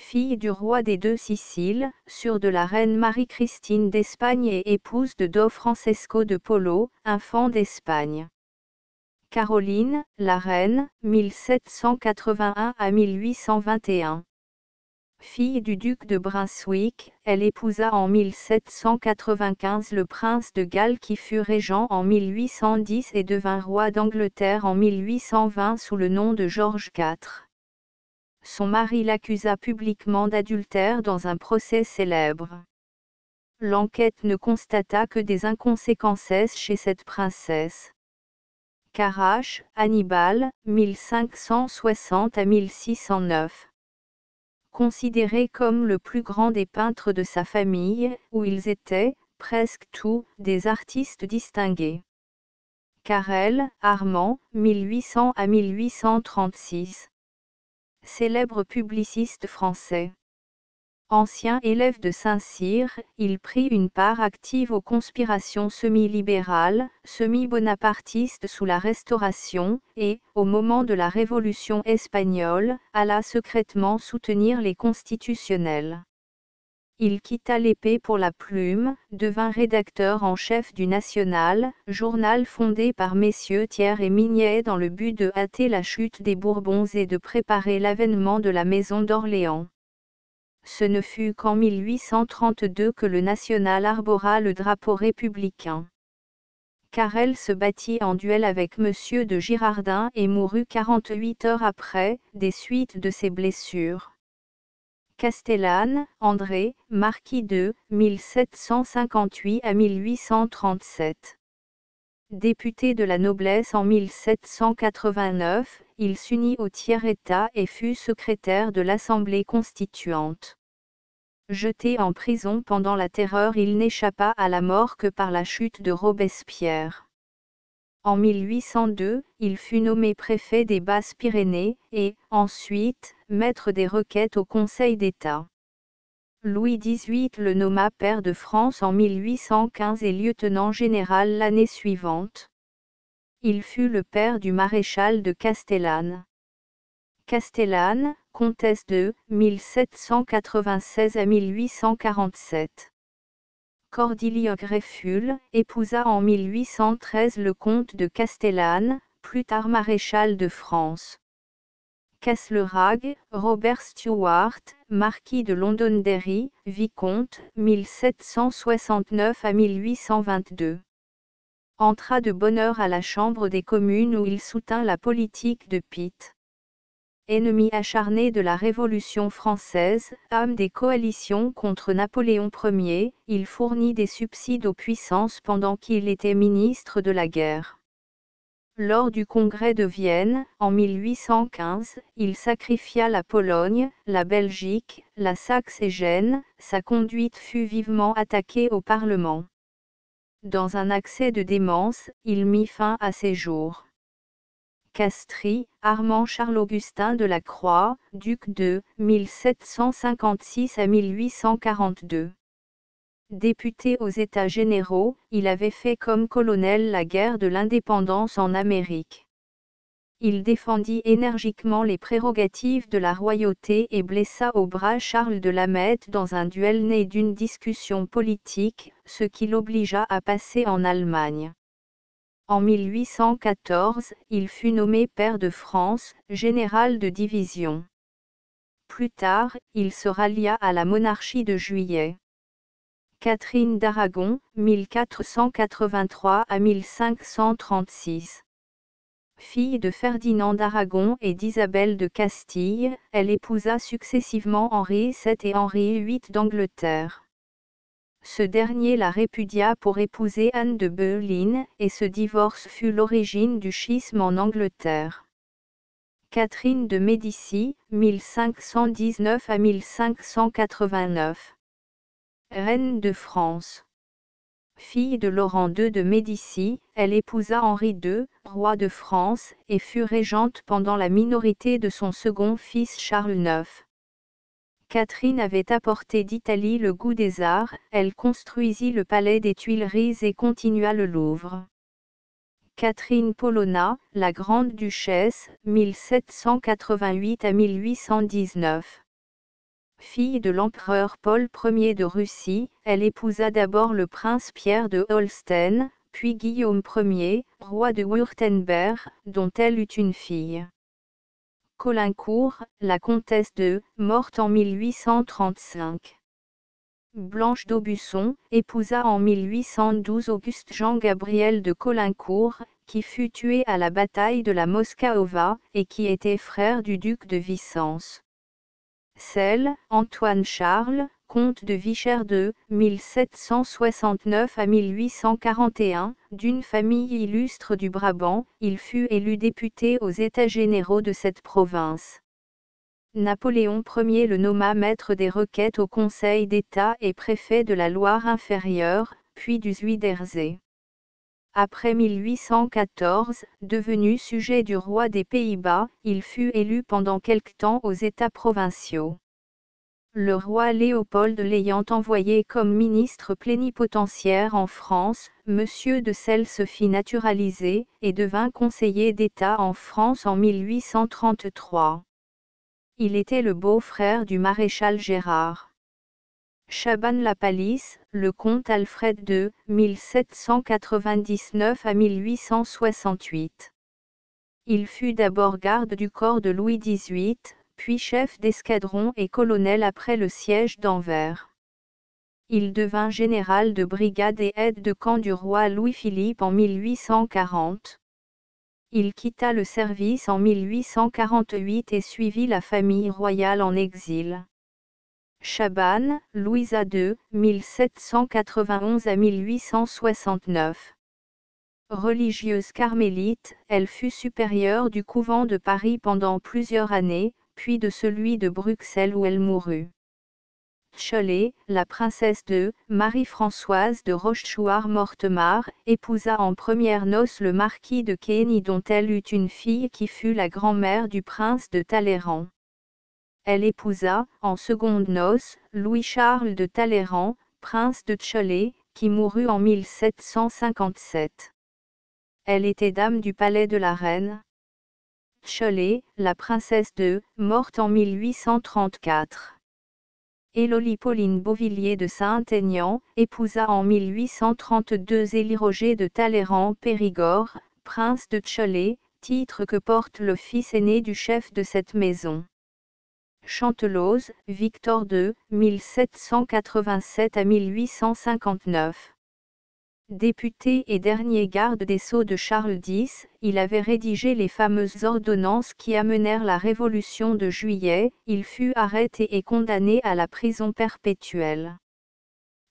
fille du roi des deux Siciles, sur de la reine Marie-Christine d'Espagne et épouse de Do Francesco de Polo, infant d'Espagne. Caroline, la reine, 1781 à 1821. Fille du duc de Brunswick, elle épousa en 1795 le prince de Galles qui fut régent en 1810 et devint roi d'Angleterre en 1820 sous le nom de George IV son mari l'accusa publiquement d'adultère dans un procès célèbre. L'enquête ne constata que des inconséquences chez cette princesse. Carache, Hannibal, 1560 à 1609. Considéré comme le plus grand des peintres de sa famille, où ils étaient, presque tous, des artistes distingués. Carrel, Armand, 1800 à 1836 célèbre publiciste français. Ancien élève de Saint-Cyr, il prit une part active aux conspirations semi-libérales, semi-bonapartistes sous la Restauration, et, au moment de la Révolution espagnole, alla secrètement soutenir les constitutionnels. Il quitta l'épée pour la plume, devint rédacteur en chef du National, journal fondé par messieurs Thiers et Mignet dans le but de hâter la chute des Bourbons et de préparer l'avènement de la Maison d'Orléans. Ce ne fut qu'en 1832 que le national arbora le drapeau républicain. Carrel se battit en duel avec Monsieur de Girardin et mourut 48 heures après, des suites de ses blessures. Castellane, André, marquis de 1758 à 1837. Député de la noblesse en 1789, il s'unit au tiers-État et fut secrétaire de l'Assemblée constituante. Jeté en prison pendant la Terreur, il n'échappa à la mort que par la chute de Robespierre. En 1802, il fut nommé préfet des Basses-Pyrénées, et, ensuite, maître des requêtes au Conseil d'État. Louis XVIII le nomma pair de France en 1815 et lieutenant général l'année suivante. Il fut le père du maréchal de Castellane. Castellane, comtesse de 1796 à 1847. Cordelia Grefful, épousa en 1813 le comte de Castellane, plus tard maréchal de France. Castlerag, Robert Stewart, marquis de Londonderry, vicomte, 1769 à 1822. Entra de bonne heure à la Chambre des communes où il soutint la politique de Pitt ennemi acharné de la Révolution française, âme des coalitions contre Napoléon Ier, il fournit des subsides aux puissances pendant qu'il était ministre de la guerre. Lors du congrès de Vienne, en 1815, il sacrifia la Pologne, la Belgique, la Saxe et Gênes, sa conduite fut vivement attaquée au Parlement. Dans un accès de démence, il mit fin à ses jours. Castries, Armand Charles-Augustin de la Croix, duc de 1756 à 1842. Député aux États généraux, il avait fait comme colonel la guerre de l'indépendance en Amérique. Il défendit énergiquement les prérogatives de la royauté et blessa au bras Charles de Lameth dans un duel né d'une discussion politique, ce qui l'obligea à passer en Allemagne. En 1814, il fut nommé pair de France, général de division. Plus tard, il se rallia à la monarchie de Juillet. Catherine d'Aragon, 1483 à 1536. Fille de Ferdinand d'Aragon et d'Isabelle de Castille, elle épousa successivement Henri VII et Henri VIII d'Angleterre. Ce dernier la répudia pour épouser Anne de Boleyn, et ce divorce fut l'origine du schisme en Angleterre. Catherine de Médicis, 1519 à 1589. Reine de France. Fille de Laurent II de Médicis, elle épousa Henri II, roi de France, et fut régente pendant la minorité de son second fils Charles IX. Catherine avait apporté d'Italie le goût des arts, elle construisit le palais des Tuileries et continua le Louvre. Catherine Polona, la grande duchesse, 1788 à 1819. Fille de l'empereur Paul Ier de Russie, elle épousa d'abord le prince Pierre de Holstein, puis Guillaume Ier, roi de Wurtemberg, dont elle eut une fille. Colincourt, la comtesse de, morte en 1835. Blanche d'Aubusson, épousa en 1812 Auguste Jean-Gabriel de Colincourt, qui fut tué à la bataille de la Moscaova, et qui était frère du duc de Vicence. Celle, Antoine Charles, comte de Vichères de 1769 à 1841, d'une famille illustre du Brabant, il fut élu député aux États généraux de cette province. Napoléon Ier le nomma maître des requêtes au Conseil d'État et préfet de la Loire inférieure, puis du Zuiderzee. Après 1814, devenu sujet du roi des Pays-Bas, il fut élu pendant quelque temps aux États provinciaux le roi Léopold l'ayant envoyé comme ministre plénipotentiaire en France, M. de Celles se fit naturaliser, et devint conseiller d'État en France en 1833. Il était le beau-frère du maréchal Gérard. Chaban la Palisse, le comte Alfred de 1799 à 1868. Il fut d'abord garde du corps de Louis XVIII, puis chef d'escadron et colonel après le siège d'Anvers. Il devint général de brigade et aide de camp du roi Louis-Philippe en 1840. Il quitta le service en 1848 et suivit la famille royale en exil. Chabannes, Louisa II, 1791 à 1869. Religieuse carmélite, elle fut supérieure du couvent de Paris pendant plusieurs années, puis de celui de Bruxelles où elle mourut. Cholet, la princesse de Marie-Françoise de Rochechouart-Mortemart, épousa en première noces le marquis de Quény dont elle eut une fille qui fut la grand-mère du prince de Talleyrand. Elle épousa, en seconde noces, Louis-Charles de Talleyrand, prince de Cholet, qui mourut en 1757. Elle était dame du palais de la reine. Cholet, la princesse de, morte en 1834. Éloli Pauline Beauvilliers de Saint-Aignan, épousa en 1832 Élie Roger de Talleyrand Périgord, prince de Cholet, titre que porte le fils aîné du chef de cette maison. Chantelose, Victor II, 1787 à 1859. Député et dernier garde des sceaux de Charles X, il avait rédigé les fameuses ordonnances qui amenèrent la Révolution de juillet, il fut arrêté et condamné à la prison perpétuelle.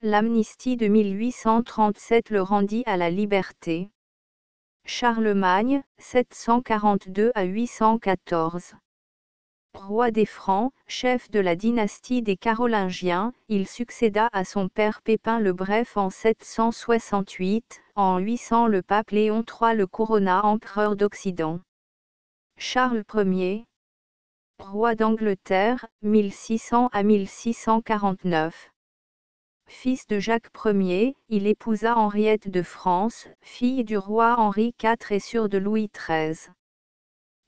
L'amnistie de 1837 le rendit à la liberté. Charlemagne, 742 à 814 roi des Francs, chef de la dynastie des Carolingiens, il succéda à son père Pépin le Bref en 768, en 800 le pape Léon III le couronna empereur d'Occident. Charles Ier, roi d'Angleterre, 1600 à 1649. Fils de Jacques Ier, il épousa Henriette de France, fille du roi Henri IV et sœur de Louis XIII.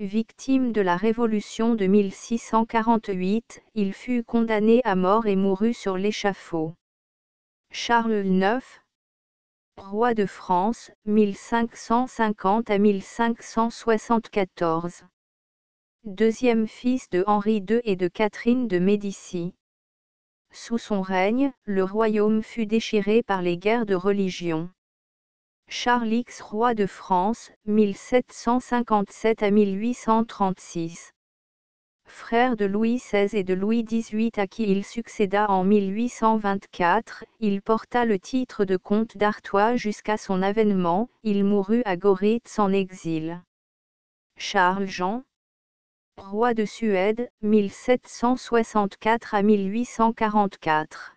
Victime de la Révolution de 1648, il fut condamné à mort et mourut sur l'échafaud. Charles IX, roi de France, 1550 à 1574. Deuxième fils de Henri II et de Catherine de Médicis. Sous son règne, le royaume fut déchiré par les guerres de religion. Charles X roi de France, 1757 à 1836. Frère de Louis XVI et de Louis XVIII à qui il succéda en 1824, il porta le titre de comte d'Artois jusqu'à son avènement, il mourut à Goritz en exil. Charles Jean, roi de Suède, 1764 à 1844.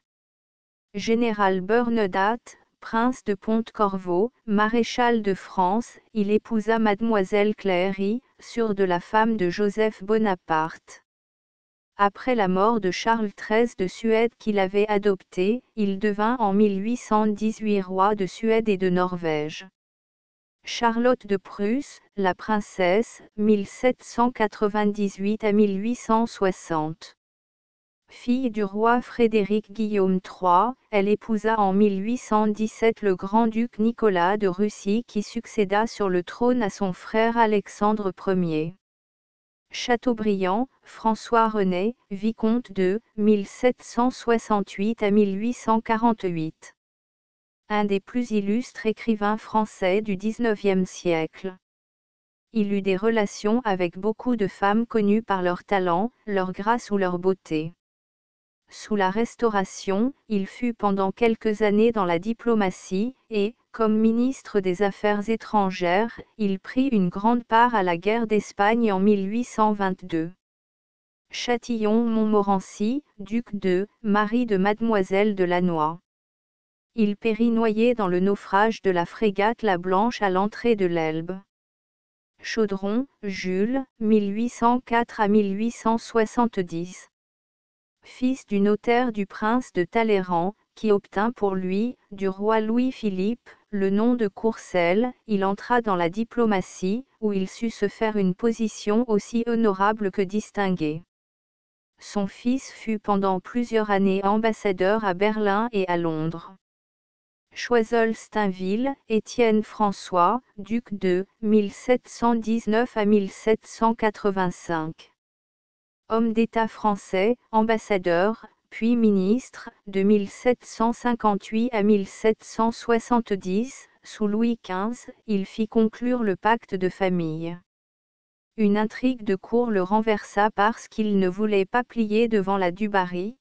Général Bernadotte, prince de Pont-Corveau, maréchal de France, il épousa mademoiselle Cléry, sœur de la femme de Joseph Bonaparte. Après la mort de Charles XIII de Suède qu'il avait adopté, il devint en 1818 roi de Suède et de Norvège. Charlotte de Prusse, la princesse, 1798 à 1860. Fille du roi Frédéric Guillaume III, elle épousa en 1817 le grand-duc Nicolas de Russie qui succéda sur le trône à son frère Alexandre Ier. Chateaubriand, François René, vicomte de 1768 à 1848. Un des plus illustres écrivains français du XIXe siècle. Il eut des relations avec beaucoup de femmes connues par leur talent, leur grâce ou leur beauté. Sous la Restauration, il fut pendant quelques années dans la diplomatie, et, comme ministre des Affaires étrangères, il prit une grande part à la guerre d'Espagne en 1822. Châtillon-Montmorency, duc de, mari de mademoiselle de Lannoy. Il périt noyé dans le naufrage de la frégate La Blanche à l'entrée de l'Elbe. Chaudron, Jules, 1804 à 1870 fils du notaire du prince de Talleyrand, qui obtint pour lui, du roi Louis-Philippe, le nom de Courcelles, il entra dans la diplomatie, où il sut se faire une position aussi honorable que distinguée. Son fils fut pendant plusieurs années ambassadeur à Berlin et à Londres. Choiseul-Stainville, Étienne François, duc de 1719 à 1785. Homme d'État français, ambassadeur, puis ministre, de 1758 à 1770, sous Louis XV, il fit conclure le pacte de famille. Une intrigue de cour le renversa parce qu'il ne voulait pas plier devant la Dubarry.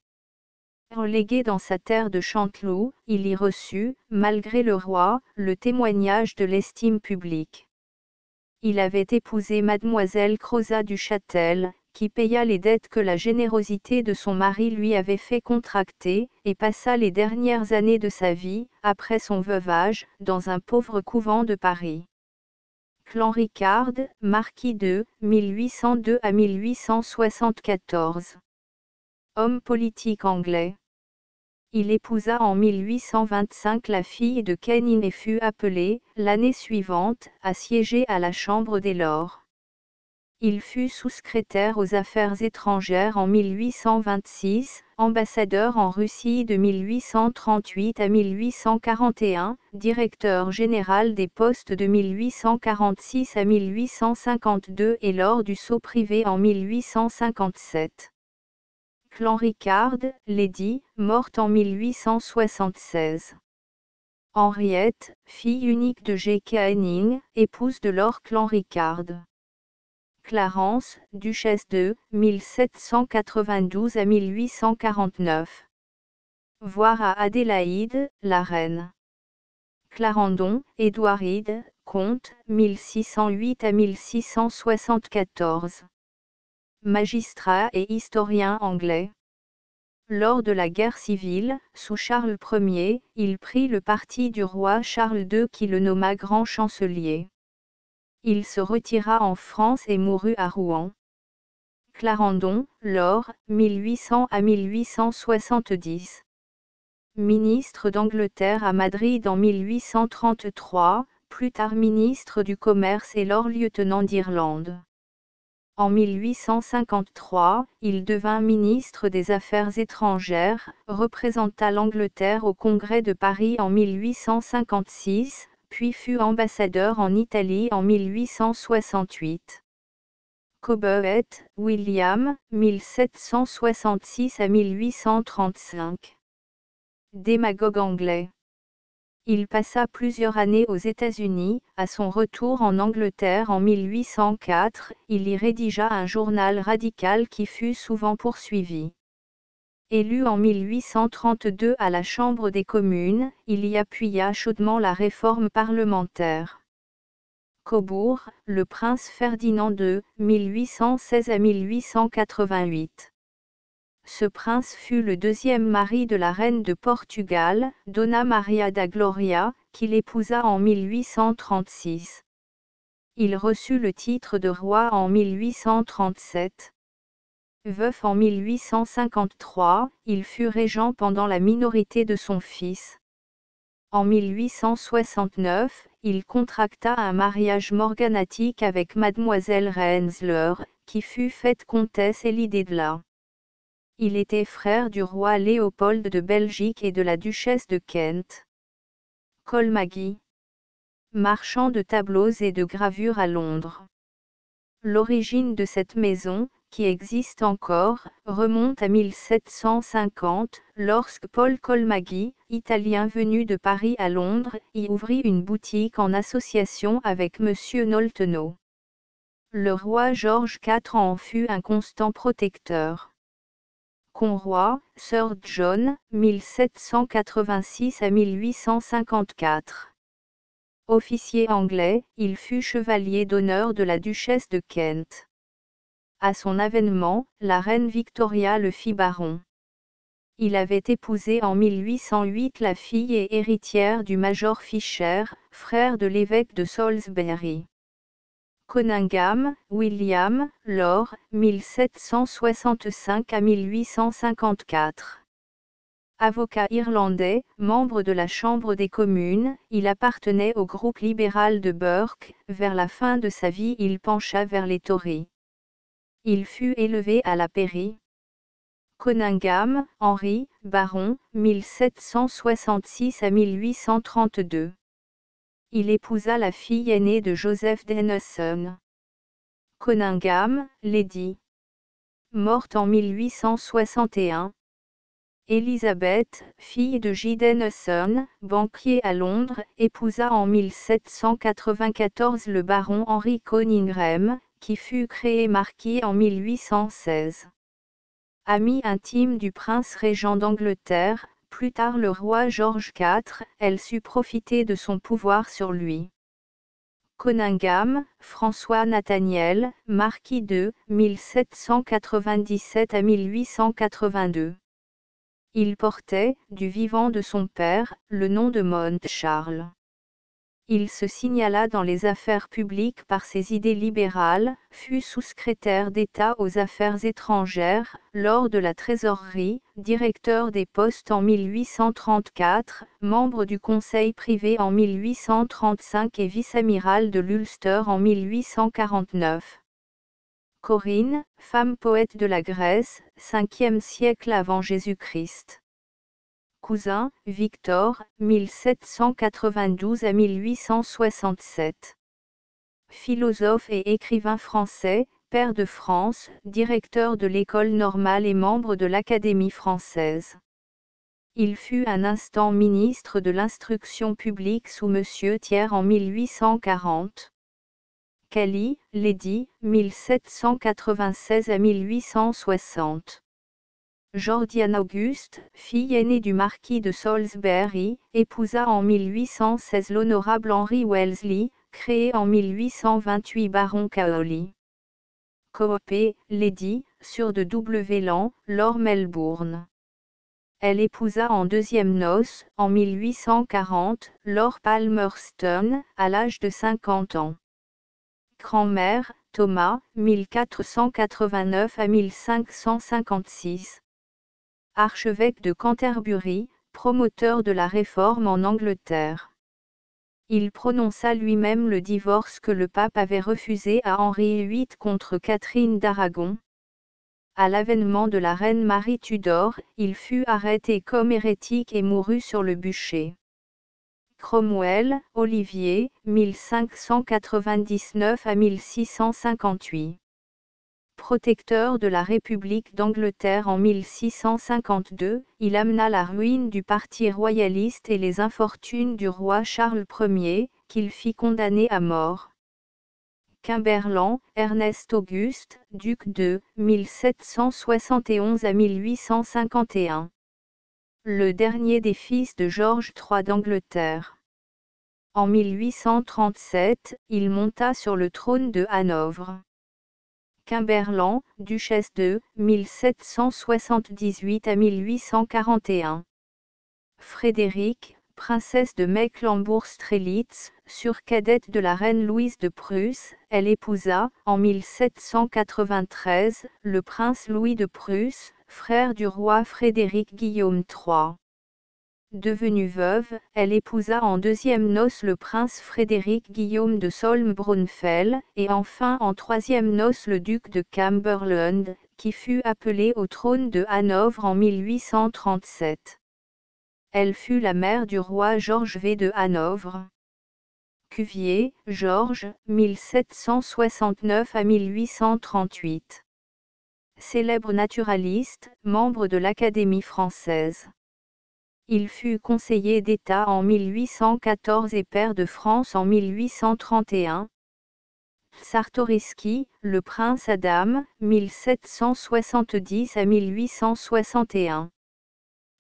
Relégué dans sa terre de Chanteloup, il y reçut, malgré le roi, le témoignage de l'estime publique. Il avait épousé mademoiselle Crozat du Châtel, qui paya les dettes que la générosité de son mari lui avait fait contracter, et passa les dernières années de sa vie, après son veuvage, dans un pauvre couvent de Paris. Clan Ricard, marquis de 1802 à 1874. Homme politique anglais. Il épousa en 1825 la fille de Kenin et fut appelé, l'année suivante, à siéger à la Chambre des Lords. Il fut sous-secrétaire aux Affaires étrangères en 1826, ambassadeur en Russie de 1838 à 1841, directeur général des postes de 1846 à 1852 et lors du saut privé en 1857. Clan Ricard, Lady, morte en 1876. Henriette, fille unique de J.K. Henning, épouse de Lord Clan Ricard. Clarence, duchesse de 1792 à 1849. Voir à Adélaïde, la reine. Clarendon, Édouardide, comte, 1608 à 1674. Magistrat et historien anglais. Lors de la guerre civile, sous Charles Ier, il prit le parti du roi Charles II qui le nomma grand chancelier. Il se retira en France et mourut à Rouen. Clarendon, Laure, 1800 à 1870. Ministre d'Angleterre à Madrid en 1833, plus tard ministre du Commerce et lord lieutenant d'Irlande. En 1853, il devint ministre des Affaires étrangères, représenta l'Angleterre au Congrès de Paris en 1856, puis fut ambassadeur en Italie en 1868. Cobbett, William, 1766 à 1835. Démagogue anglais. Il passa plusieurs années aux États-Unis, à son retour en Angleterre en 1804, il y rédigea un journal radical qui fut souvent poursuivi. Élu en 1832 à la Chambre des communes, il y appuya chaudement la réforme parlementaire. Cobourg, le prince Ferdinand de 1816 à 1888. Ce prince fut le deuxième mari de la reine de Portugal, Donna Maria da Gloria, qu'il épousa en 1836. Il reçut le titre de roi en 1837. Veuf en 1853, il fut régent pendant la minorité de son fils. En 1869, il contracta un mariage morganatique avec mademoiselle Rensler, qui fut faite comtesse Élidée de la. Il était frère du roi Léopold de Belgique et de la duchesse de Kent. Colmagui. Marchand de tableaux et de gravures à Londres. L'origine de cette maison, qui existe encore, remonte à 1750, lorsque Paul Colmagui, italien venu de Paris à Londres, y ouvrit une boutique en association avec M. Noltenau. Le roi George IV en fut un constant protecteur. Conroy, Sir John, 1786 à 1854. Officier anglais, il fut chevalier d'honneur de la duchesse de Kent. À son avènement, la reine Victoria le fit baron. Il avait épousé en 1808 la fille et héritière du major Fisher, frère de l'évêque de Salisbury. Conyngham, William, Lord, 1765 à 1854. Avocat irlandais, membre de la Chambre des communes, il appartenait au groupe libéral de Burke, vers la fin de sa vie il pencha vers les Tories. Il fut élevé à la pairie. Conyngham, Henri, baron, 1766 à 1832. Il épousa la fille aînée de Joseph Denison. Conyngham, Lady. morte en 1861. Élisabeth, fille de Giden Husson, banquier à Londres, épousa en 1794 le baron Henry Coningham, qui fut créé marquis en 1816. Amie intime du prince régent d'Angleterre, plus tard le roi George IV, elle sut profiter de son pouvoir sur lui. Coningham, François Nathaniel, marquis de 1797 à 1882. Il portait, du vivant de son père, le nom de Charles. Il se signala dans les affaires publiques par ses idées libérales, fut sous-secrétaire d'État aux affaires étrangères, lors de la trésorerie, directeur des postes en 1834, membre du conseil privé en 1835 et vice-amiral de l'Ulster en 1849. Corinne, femme poète de la Grèce, 5e siècle avant Jésus-Christ. Cousin, Victor, 1792 à 1867. Philosophe et écrivain français, père de France, directeur de l'école normale et membre de l'Académie française. Il fut un instant ministre de l'instruction publique sous Monsieur Thiers en 1840. Cali, Lady, 1796 à 1860. Georgiane Auguste, fille aînée du marquis de Salisbury, épousa en 1816 l'honorable Henry Wellesley, créé en 1828 baron Cowley. Coopé, Lady, sur de W. Lan, Lord Melbourne. Elle épousa en deuxième noces, en 1840, Lord Palmerston, à l'âge de 50 ans. Grand-mère, Thomas, 1489 à 1556. Archevêque de Canterbury, promoteur de la réforme en Angleterre. Il prononça lui-même le divorce que le pape avait refusé à Henri VIII contre Catherine d'Aragon. À l'avènement de la reine Marie Tudor, il fut arrêté comme hérétique et mourut sur le bûcher. Cromwell, Olivier, 1599 à 1658. Protecteur de la République d'Angleterre en 1652, il amena la ruine du parti royaliste et les infortunes du roi Charles Ier, qu'il fit condamner à mort. Quimberland, Ernest Auguste, duc de 1771 à 1851 le dernier des fils de Georges III d'Angleterre. En 1837, il monta sur le trône de Hanovre. Kimberland, duchesse de 1778 à 1841. Frédéric, princesse de Mecklembourg-Strelitz, cadette de la reine Louise de Prusse, elle épousa, en 1793, le prince Louis de Prusse, frère du roi Frédéric Guillaume III. Devenue veuve, elle épousa en deuxième noces le prince Frédéric Guillaume de Solm-Brunfell, et enfin en troisième noces le duc de Cumberland, qui fut appelé au trône de Hanovre en 1837. Elle fut la mère du roi Georges V de Hanovre. Cuvier, Georges, 1769 à 1838 célèbre naturaliste, membre de l'Académie française. Il fut conseiller d'État en 1814 et pair de France en 1831. Sartoriski, le prince Adam, 1770 à 1861.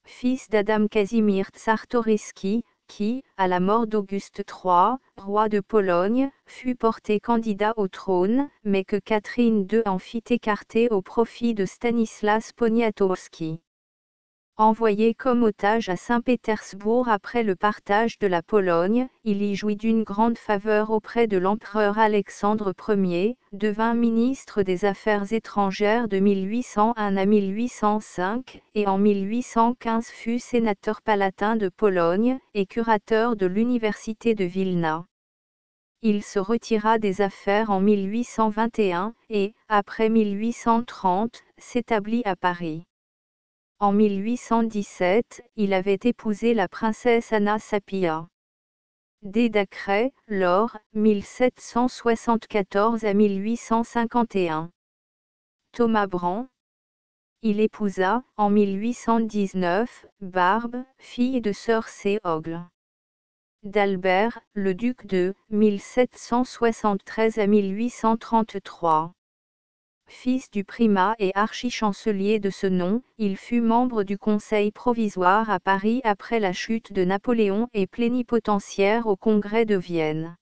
Fils d'Adam Casimir Tsartoriski, qui, à la mort d'Auguste III, roi de Pologne, fut porté candidat au trône, mais que Catherine II en fit écarter au profit de Stanislas Poniatowski. Envoyé comme otage à Saint-Pétersbourg après le partage de la Pologne, il y jouit d'une grande faveur auprès de l'empereur Alexandre Ier, devint ministre des Affaires étrangères de 1801 à 1805, et en 1815 fut sénateur palatin de Pologne, et curateur de l'université de Vilna. Il se retira des affaires en 1821, et, après 1830, s'établit à Paris. En 1817, il avait épousé la princesse Anna Sapia. Dédacré, Laure, 1774 à 1851. Thomas Brand, Il épousa, en 1819, Barbe, fille de sœur Séogle. D'Albert, le duc de 1773 à 1833. Fils du primat et archichancelier de ce nom, il fut membre du Conseil provisoire à Paris après la chute de Napoléon et plénipotentiaire au Congrès de Vienne.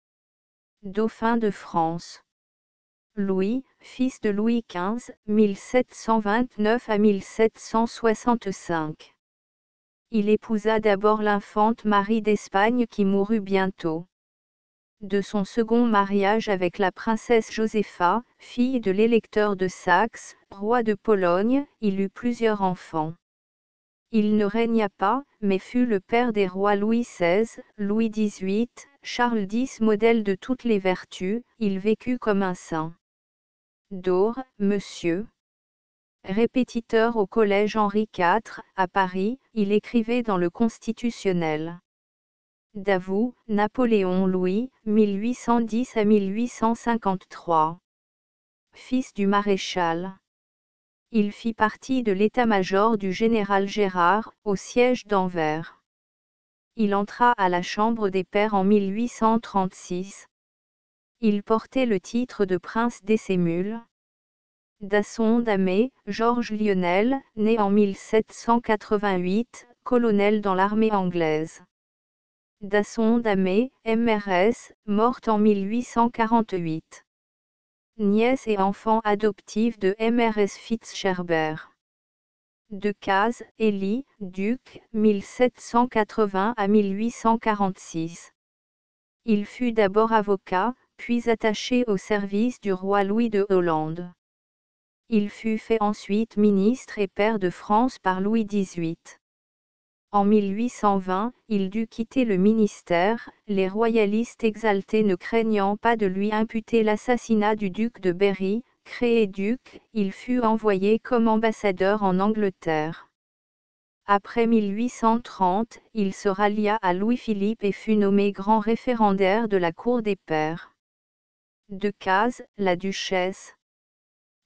Dauphin de France. Louis, fils de Louis XV, 1729 à 1765. Il épousa d'abord l'infante Marie d'Espagne qui mourut bientôt. De son second mariage avec la princesse Josépha, fille de l'électeur de Saxe, roi de Pologne, il eut plusieurs enfants. Il ne régna pas, mais fut le père des rois Louis XVI, Louis XVIII, Charles X modèle de toutes les vertus, il vécut comme un saint. Dore, Monsieur. Répétiteur au Collège Henri IV, à Paris, il écrivait dans le Constitutionnel. Davout, Napoléon Louis, 1810 à 1853. Fils du maréchal. Il fit partie de l'état-major du général Gérard, au siège d'Anvers. Il entra à la Chambre des Pairs en 1836. Il portait le titre de prince des Sémules. Dasson d'Amé, Georges Lionel, né en 1788, colonel dans l'armée anglaise. Dasson d'Amé, MRS, morte en 1848. Nièce et enfant adoptive de MRS Fitzgerber. De Caz, Élie, duc, 1780 à 1846. Il fut d'abord avocat, puis attaché au service du roi Louis de Hollande. Il fut fait ensuite ministre et père de France par Louis XVIII. En 1820, il dut quitter le ministère, les royalistes exaltés ne craignant pas de lui imputer l'assassinat du duc de Berry, créé duc, il fut envoyé comme ambassadeur en Angleterre. Après 1830, il se rallia à Louis-Philippe et fut nommé grand référendaire de la cour des pairs de Cazes, la duchesse.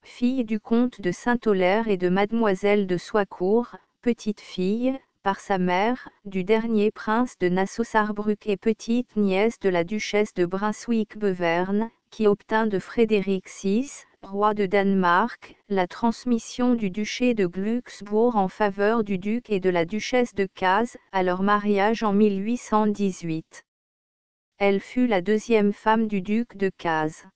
Fille du comte de Saint-Aulaire et de mademoiselle de Soicourt, petite fille, par sa mère, du dernier prince de Nassau-Sarrebruck et petite nièce de la duchesse de Brunswick-Bevern, qui obtint de Frédéric VI, roi de Danemark, la transmission du duché de Glücksbourg en faveur du duc et de la duchesse de Cazes, à leur mariage en 1818. Elle fut la deuxième femme du duc de Cazes.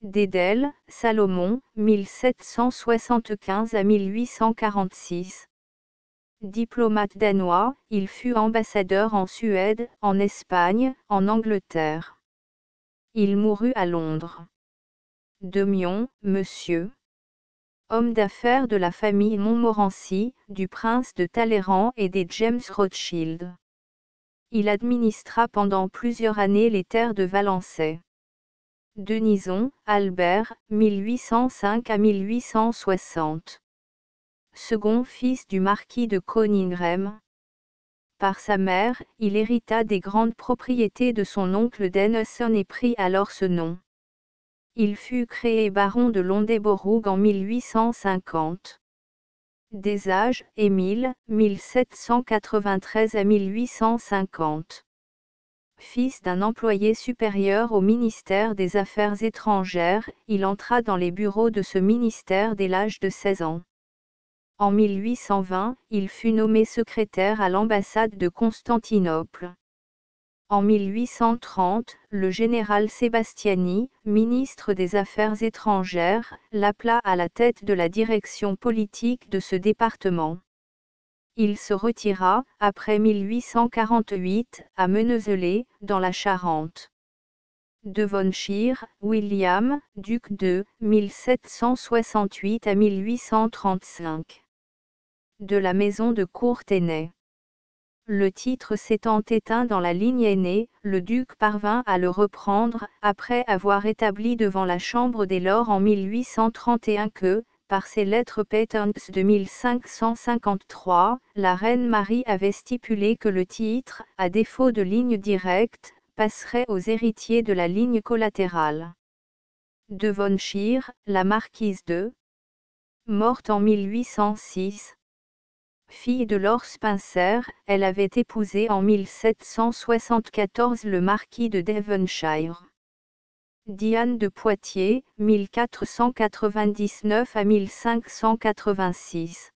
Dédel, Salomon, 1775 à 1846. Diplomate danois, il fut ambassadeur en Suède, en Espagne, en Angleterre. Il mourut à Londres. Demion, monsieur. Homme d'affaires de la famille Montmorency, du prince de Talleyrand et des James Rothschild. Il administra pendant plusieurs années les terres de Valençay. Denison, Albert, 1805 à 1860. Second fils du marquis de Coningham. Par sa mère, il hérita des grandes propriétés de son oncle Denison et prit alors ce nom. Il fut créé baron de Londébourg en 1850. Des âges, Émile, 1793 à 1850. Fils d'un employé supérieur au ministère des Affaires étrangères, il entra dans les bureaux de ce ministère dès l'âge de 16 ans. En 1820, il fut nommé secrétaire à l'ambassade de Constantinople. En 1830, le général Sébastiani, ministre des Affaires étrangères, l'appela à la tête de la direction politique de ce département. Il se retira, après 1848, à Meneuzelay, dans la Charente. Devonshire, William, duc de 1768 à 1835. De la maison de Courtenay. Le titre s'étant éteint dans la ligne aînée, le duc parvint à le reprendre, après avoir établi devant la Chambre des Lords en 1831 que, par ses lettres patentes de 1553, la reine Marie avait stipulé que le titre, à défaut de ligne directe, passerait aux héritiers de la ligne collatérale. Devonshire, la marquise de morte en 1806. Fille de Laure Spencer, elle avait épousé en 1774 le marquis de Devonshire. Diane de Poitiers, 1499 à 1586.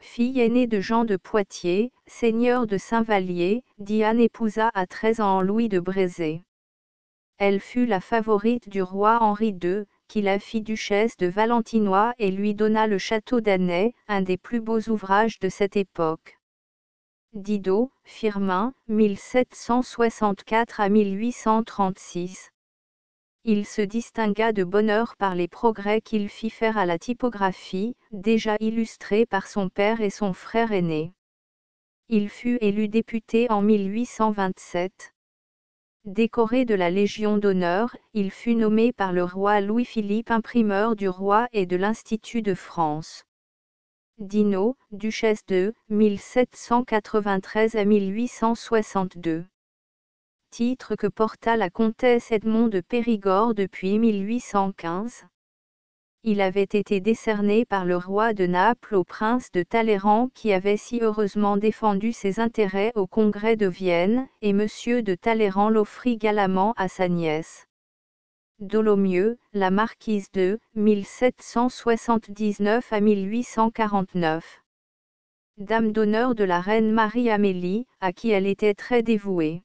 Fille aînée de Jean de Poitiers, seigneur de Saint-Vallier, Diane épousa à 13 ans Louis de Brézé. Elle fut la favorite du roi Henri II, qui la fit duchesse de Valentinois et lui donna le château d'Annay, un des plus beaux ouvrages de cette époque. Didot, Firmin, 1764 à 1836. Il se distingua de bonne heure par les progrès qu'il fit faire à la typographie, déjà illustrée par son père et son frère aîné. Il fut élu député en 1827. Décoré de la Légion d'honneur, il fut nommé par le roi Louis-Philippe imprimeur du roi et de l'Institut de France. Dino, duchesse de 1793 à 1862 titre que porta la comtesse Edmond de Périgord depuis 1815. Il avait été décerné par le roi de Naples au prince de Talleyrand qui avait si heureusement défendu ses intérêts au congrès de Vienne, et M. de Talleyrand l'offrit galamment à sa nièce. Dolomieu, la marquise de 1779 à 1849. Dame d'honneur de la reine Marie-Amélie, à qui elle était très dévouée.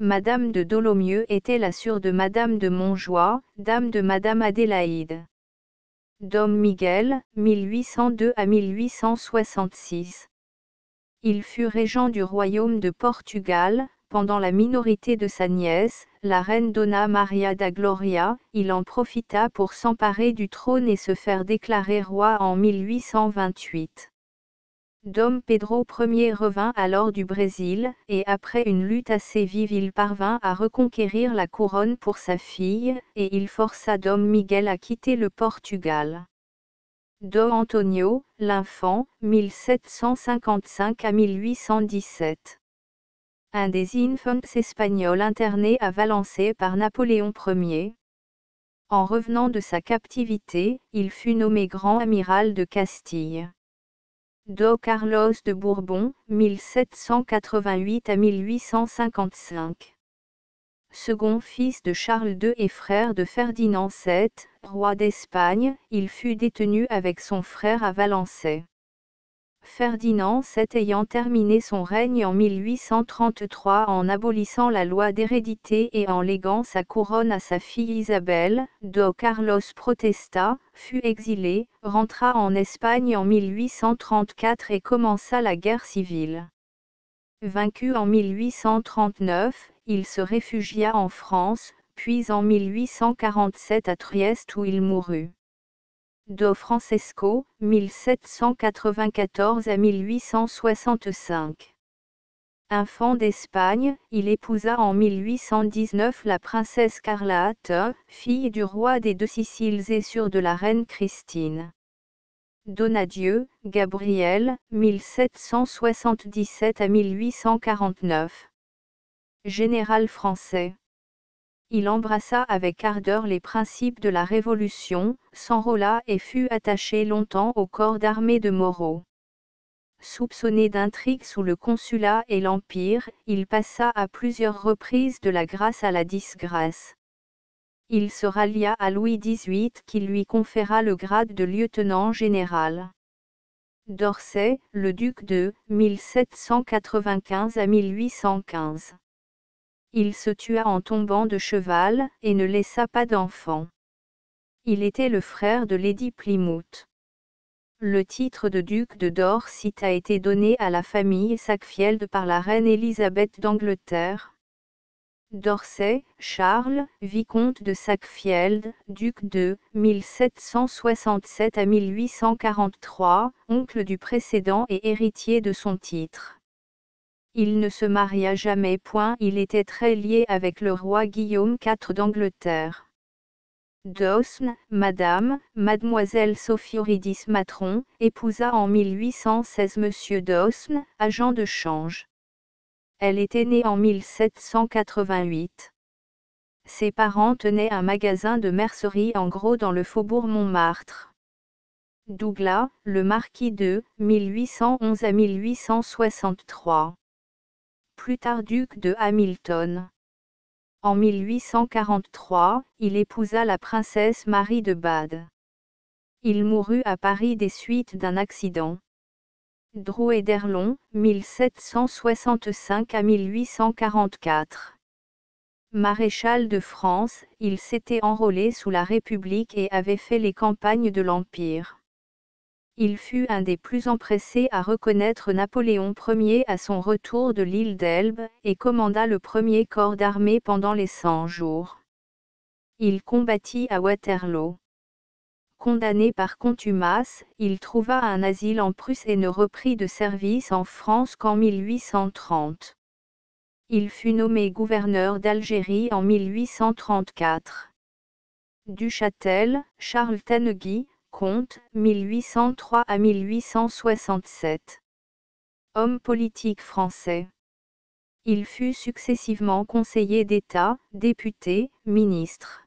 Madame de Dolomieu était la sœur de Madame de Montjoie, dame de Madame Adélaïde. Dom Miguel, 1802 à 1866. Il fut régent du royaume de Portugal, pendant la minorité de sa nièce, la reine Donna Maria da Gloria, il en profita pour s'emparer du trône et se faire déclarer roi en 1828. Dom Pedro Ier revint alors du Brésil, et après une lutte assez vive il parvint à reconquérir la couronne pour sa fille, et il força Dom Miguel à quitter le Portugal. Dom Antonio, l'infant, 1755 à 1817. Un des infants espagnols internés à Valençay par Napoléon Ier. En revenant de sa captivité, il fut nommé grand amiral de Castille. Do Carlos de Bourbon, 1788 à 1855. Second fils de Charles II et frère de Ferdinand VII, roi d'Espagne, il fut détenu avec son frère à Valençay. Ferdinand VII ayant terminé son règne en 1833 en abolissant la loi d'hérédité et en léguant sa couronne à sa fille Isabelle, do Carlos protesta, fut exilé, rentra en Espagne en 1834 et commença la guerre civile. Vaincu en 1839, il se réfugia en France, puis en 1847 à Trieste où il mourut. Do Francesco, 1794 à 1865. Infant d'Espagne, il épousa en 1819 la princesse Carlate, fille du roi des deux Siciles et sûre de la reine Christine. Donadieu, Gabriel, 1777 à 1849. Général français. Il embrassa avec ardeur les principes de la Révolution, s'enrôla et fut attaché longtemps au corps d'armée de Moreau. Soupçonné d'intrigue sous le consulat et l'Empire, il passa à plusieurs reprises de la grâce à la disgrâce. Il se rallia à Louis XVIII qui lui conféra le grade de lieutenant général. D'Orsay, le duc de 1795 à 1815. Il se tua en tombant de cheval, et ne laissa pas d'enfant. Il était le frère de Lady Plymouth. Le titre de duc de Dorset a été donné à la famille Sackfield par la reine Élisabeth d'Angleterre. Dorset, Charles, vicomte de Sackfield, duc de 1767 à 1843, oncle du précédent et héritier de son titre. Il ne se maria jamais point, il était très lié avec le roi Guillaume IV d'Angleterre. Dosne, Madame, Mademoiselle Sophie Eurydice Matron, épousa en 1816 Monsieur Dosne, agent de change. Elle était née en 1788. Ses parents tenaient un magasin de mercerie en gros dans le faubourg Montmartre. Douglas, le marquis de 1811 à 1863. Plus tard duc de Hamilton. En 1843, il épousa la princesse Marie de Bade. Il mourut à Paris des suites d'un accident. Drouet d'Erlon, 1765 à 1844. Maréchal de France, il s'était enrôlé sous la République et avait fait les campagnes de l'Empire. Il fut un des plus empressés à reconnaître Napoléon Ier à son retour de l'île d'Elbe, et commanda le premier corps d'armée pendant les Cent jours. Il combattit à Waterloo. Condamné par contumace, il trouva un asile en Prusse et ne reprit de service en France qu'en 1830. Il fut nommé gouverneur d'Algérie en 1834. Duchâtel, Charles Tanneguy, comte, 1803 à 1867. Homme politique français. Il fut successivement conseiller d'État, député, ministre.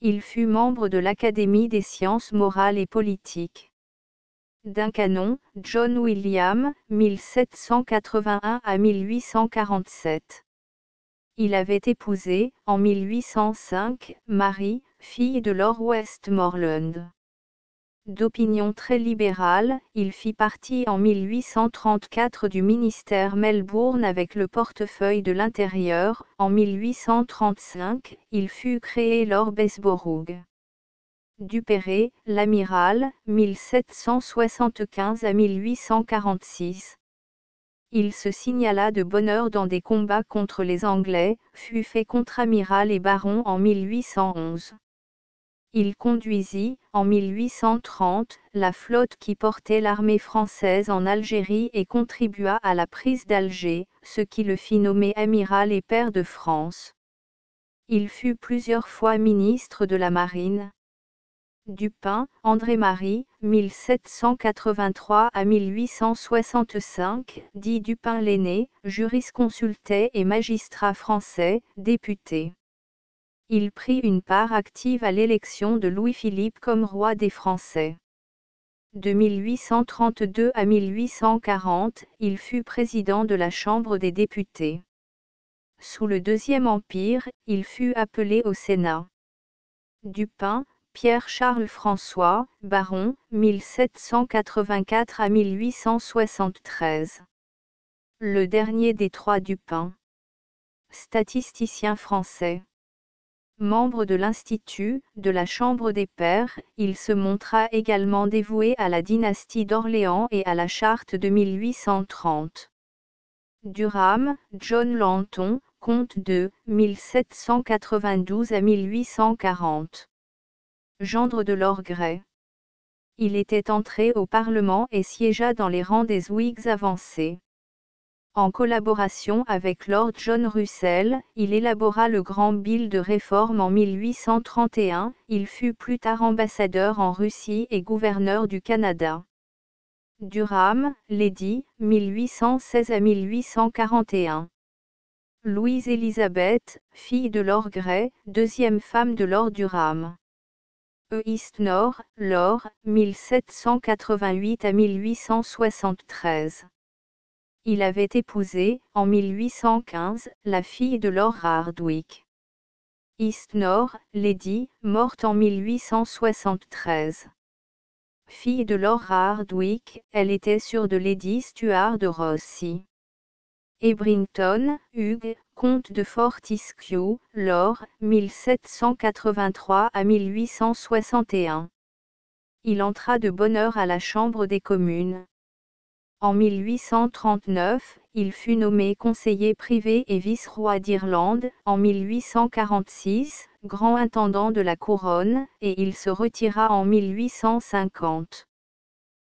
Il fut membre de l'Académie des sciences morales et politiques. D'un canon, John William, 1781 à 1847. Il avait épousé, en 1805, Marie, fille de Lord Westmoreland. D'opinion très libérale, il fit partie en 1834 du ministère Melbourne avec le portefeuille de l'Intérieur. En 1835, il fut créé Lord Bessborough. Dupéré, l'amiral, 1775 à 1846. Il se signala de bonne heure dans des combats contre les Anglais, fut fait contre-amiral et baron en 1811. Il conduisit, en 1830, la flotte qui portait l'armée française en Algérie et contribua à la prise d'Alger, ce qui le fit nommer amiral et père de France. Il fut plusieurs fois ministre de la Marine. Dupin, André-Marie, 1783 à 1865, dit Dupin l'aîné, jurisconsulté et magistrat français, député il prit une part active à l'élection de Louis-Philippe comme roi des Français. De 1832 à 1840, il fut président de la Chambre des députés. Sous le Deuxième Empire, il fut appelé au Sénat. Dupin, Pierre-Charles François, baron, 1784 à 1873. Le dernier des trois Dupin. Statisticien français. Membre de l'Institut, de la Chambre des Pairs, il se montra également dévoué à la dynastie d'Orléans et à la charte de 1830. Durham, John Lanton, comte de 1792 à 1840. Gendre de l'Orgray. Il était entré au Parlement et siégea dans les rangs des Whigs avancés. En collaboration avec Lord John Russell, il élabora le Grand Bill de réforme en 1831, il fut plus tard ambassadeur en Russie et gouverneur du Canada. Durham, Lady, 1816 à 1841. Louise Elizabeth, fille de Lord Grey, deuxième femme de Lord Durham. E. East Nord, Lord, 1788 à 1873. Il avait épousé, en 1815, la fille de Lord Hardwick. East-Nord, Lady, morte en 1873. Fille de Lord Hardwick, elle était sûre de Lady Stuart de Rossi. Ebrington, Hugues, comte de Fortescue, Lord, 1783 à 1861. Il entra de bonne heure à la Chambre des communes. En 1839, il fut nommé conseiller privé et vice-roi d'Irlande, en 1846, grand intendant de la couronne, et il se retira en 1850.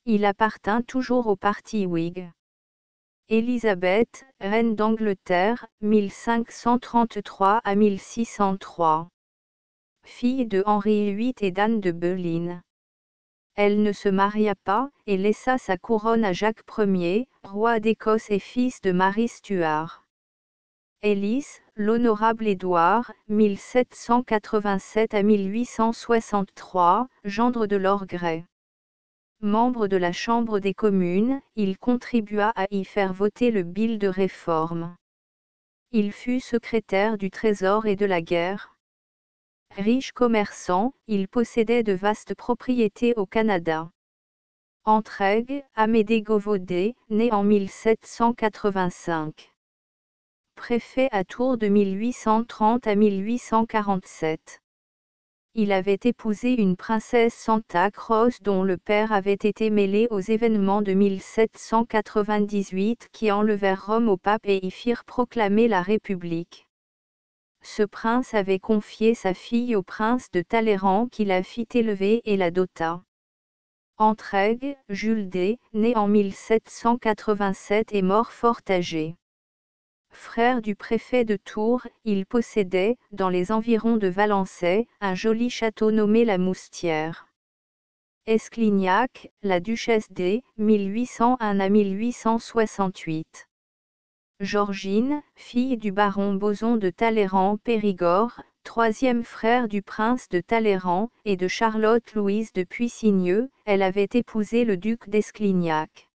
Il appartint toujours au parti Whig. Élisabeth, reine d'Angleterre, 1533 à 1603. Fille de Henri VIII et d'Anne de Boleyn. Elle ne se maria pas, et laissa sa couronne à Jacques Ier, roi d'Écosse et fils de Marie Stuart. Élise, l'honorable Édouard, 1787 à 1863, gendre de Lord membre de la Chambre des communes, il contribua à y faire voter le bill de réforme. Il fut secrétaire du Trésor et de la guerre. Riche commerçant, il possédait de vastes propriétés au Canada. Entraigues, Amédée Gauvaudet, né en 1785. Préfet à Tours de 1830 à 1847. Il avait épousé une princesse Santa Croce dont le père avait été mêlé aux événements de 1798 qui enlevèrent Rome au pape et y firent proclamer la République. Ce prince avait confié sa fille au prince de Talleyrand qui la fit élever et la dota. Entraigues, Jules D., né en 1787 et mort fort âgé. Frère du préfet de Tours, il possédait, dans les environs de Valençay, un joli château nommé la Moustière. Esclignac, la duchesse D., 1801 à 1868. Georgine, fille du baron Boson de Talleyrand-Périgord, troisième frère du prince de Talleyrand, et de Charlotte-Louise de Puissigneux, elle avait épousé le duc d'Esclignac.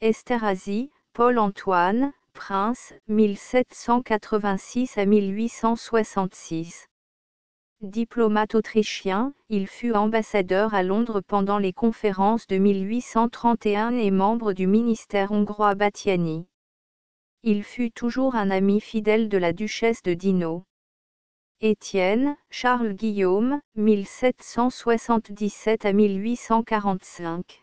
Esterhazy, Paul-Antoine, prince, 1786 à 1866. Diplomate autrichien, il fut ambassadeur à Londres pendant les conférences de 1831 et membre du ministère hongrois Batiani. Il fut toujours un ami fidèle de la duchesse de Dino. Étienne, Charles Guillaume, 1777 à 1845.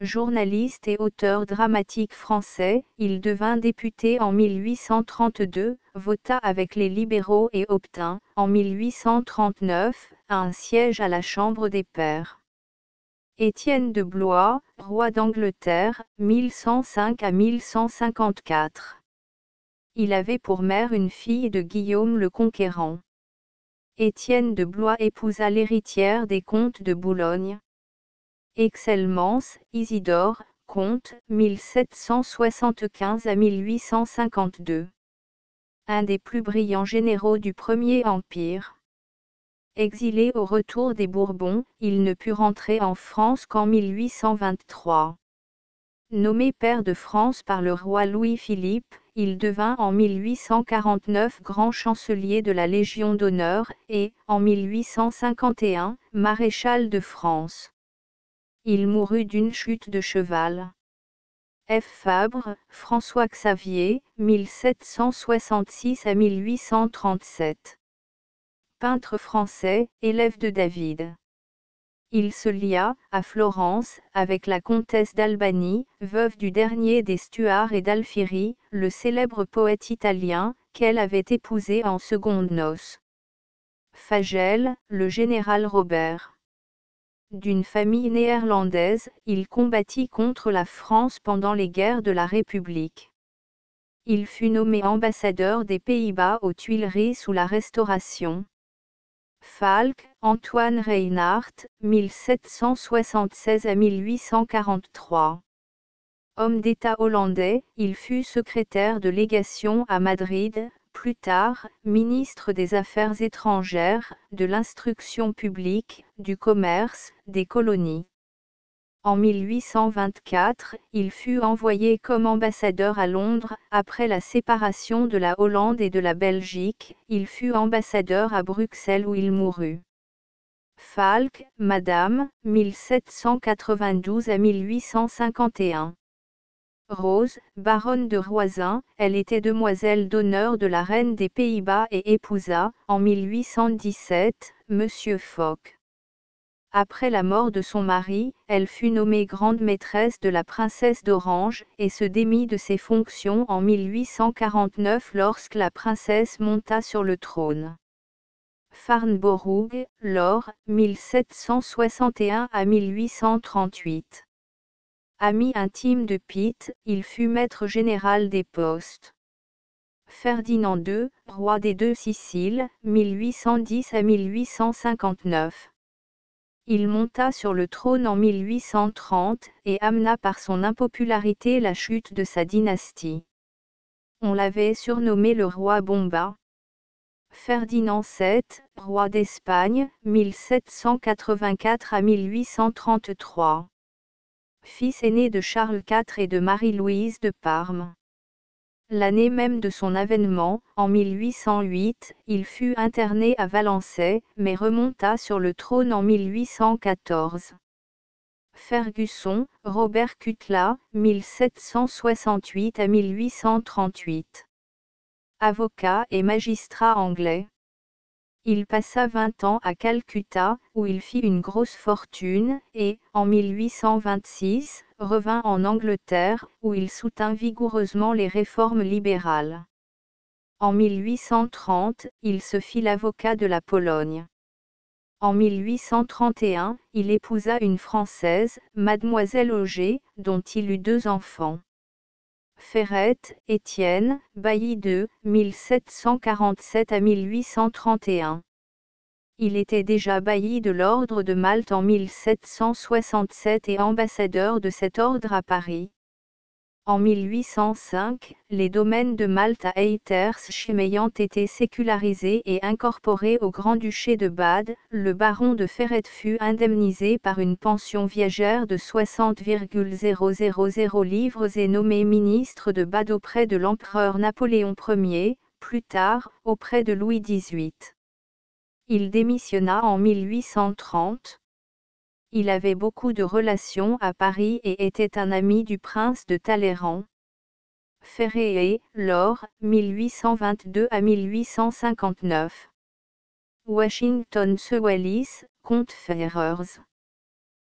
Journaliste et auteur dramatique français, il devint député en 1832, vota avec les libéraux et obtint, en 1839, un siège à la Chambre des Pairs. Étienne de Blois, roi d'Angleterre, 1105 à 1154. Il avait pour mère une fille de Guillaume le Conquérant. Étienne de Blois épousa l'héritière des comtes de Boulogne. Excellence, Isidore, comte, 1775 à 1852. Un des plus brillants généraux du Premier Empire. Exilé au retour des Bourbons, il ne put rentrer en France qu'en 1823. Nommé père de France par le roi Louis-Philippe, il devint en 1849 grand chancelier de la Légion d'honneur, et, en 1851, maréchal de France. Il mourut d'une chute de cheval. F. Fabre, François Xavier, 1766 à 1837 peintre français, élève de David. Il se lia, à Florence, avec la comtesse d'Albanie, veuve du dernier des Stuarts et d'Alfieri, le célèbre poète italien, qu'elle avait épousé en seconde noces. Fagel, le général Robert. D'une famille néerlandaise, il combattit contre la France pendant les guerres de la République. Il fut nommé ambassadeur des Pays-Bas aux Tuileries sous la Restauration. Falk, Antoine Reinhardt, 1776 à 1843. Homme d'État hollandais, il fut secrétaire de légation à Madrid, plus tard, ministre des Affaires étrangères, de l'instruction publique, du commerce, des colonies. En 1824, il fut envoyé comme ambassadeur à Londres, après la séparation de la Hollande et de la Belgique, il fut ambassadeur à Bruxelles où il mourut. Falk, Madame, 1792 à 1851. Rose, baronne de Roisin, elle était demoiselle d'honneur de la reine des Pays-Bas et épousa, en 1817, Monsieur Foch. Après la mort de son mari, elle fut nommée grande maîtresse de la princesse d'Orange, et se démit de ses fonctions en 1849 lorsque la princesse monta sur le trône. Farnborough, Laure, 1761 à 1838. Ami intime de Pitt, il fut maître général des postes. Ferdinand II, roi des deux Siciles, 1810 à 1859. Il monta sur le trône en 1830 et amena par son impopularité la chute de sa dynastie. On l'avait surnommé le roi Bomba. Ferdinand VII, roi d'Espagne, 1784 à 1833. Fils aîné de Charles IV et de Marie-Louise de Parme. L'année même de son avènement, en 1808, il fut interné à Valençay, mais remonta sur le trône en 1814. Fergusson, Robert Cutla, 1768 à 1838 avocat et magistrat anglais. Il passa 20 ans à Calcutta, où il fit une grosse fortune, et, en 1826, revint en Angleterre, où il soutint vigoureusement les réformes libérales. En 1830, il se fit l'avocat de la Pologne. En 1831, il épousa une Française, mademoiselle Auger, dont il eut deux enfants. Ferrette, Étienne, bailli de 1747 à 1831. Il était déjà bailli de l'ordre de Malte en 1767 et ambassadeur de cet ordre à Paris. En 1805, les domaines de Malte à Eyterschim ayant été sécularisés et incorporés au Grand-Duché de Bade, le baron de Ferret fut indemnisé par une pension viagère de 60,000 livres et nommé ministre de Bade auprès de l'empereur Napoléon Ier, plus tard, auprès de Louis XVIII. Il démissionna en 1830. Il avait beaucoup de relations à Paris et était un ami du prince de Talleyrand. Ferré Laure, 1822 à 1859. Washington Sewellis, comte Ferrers.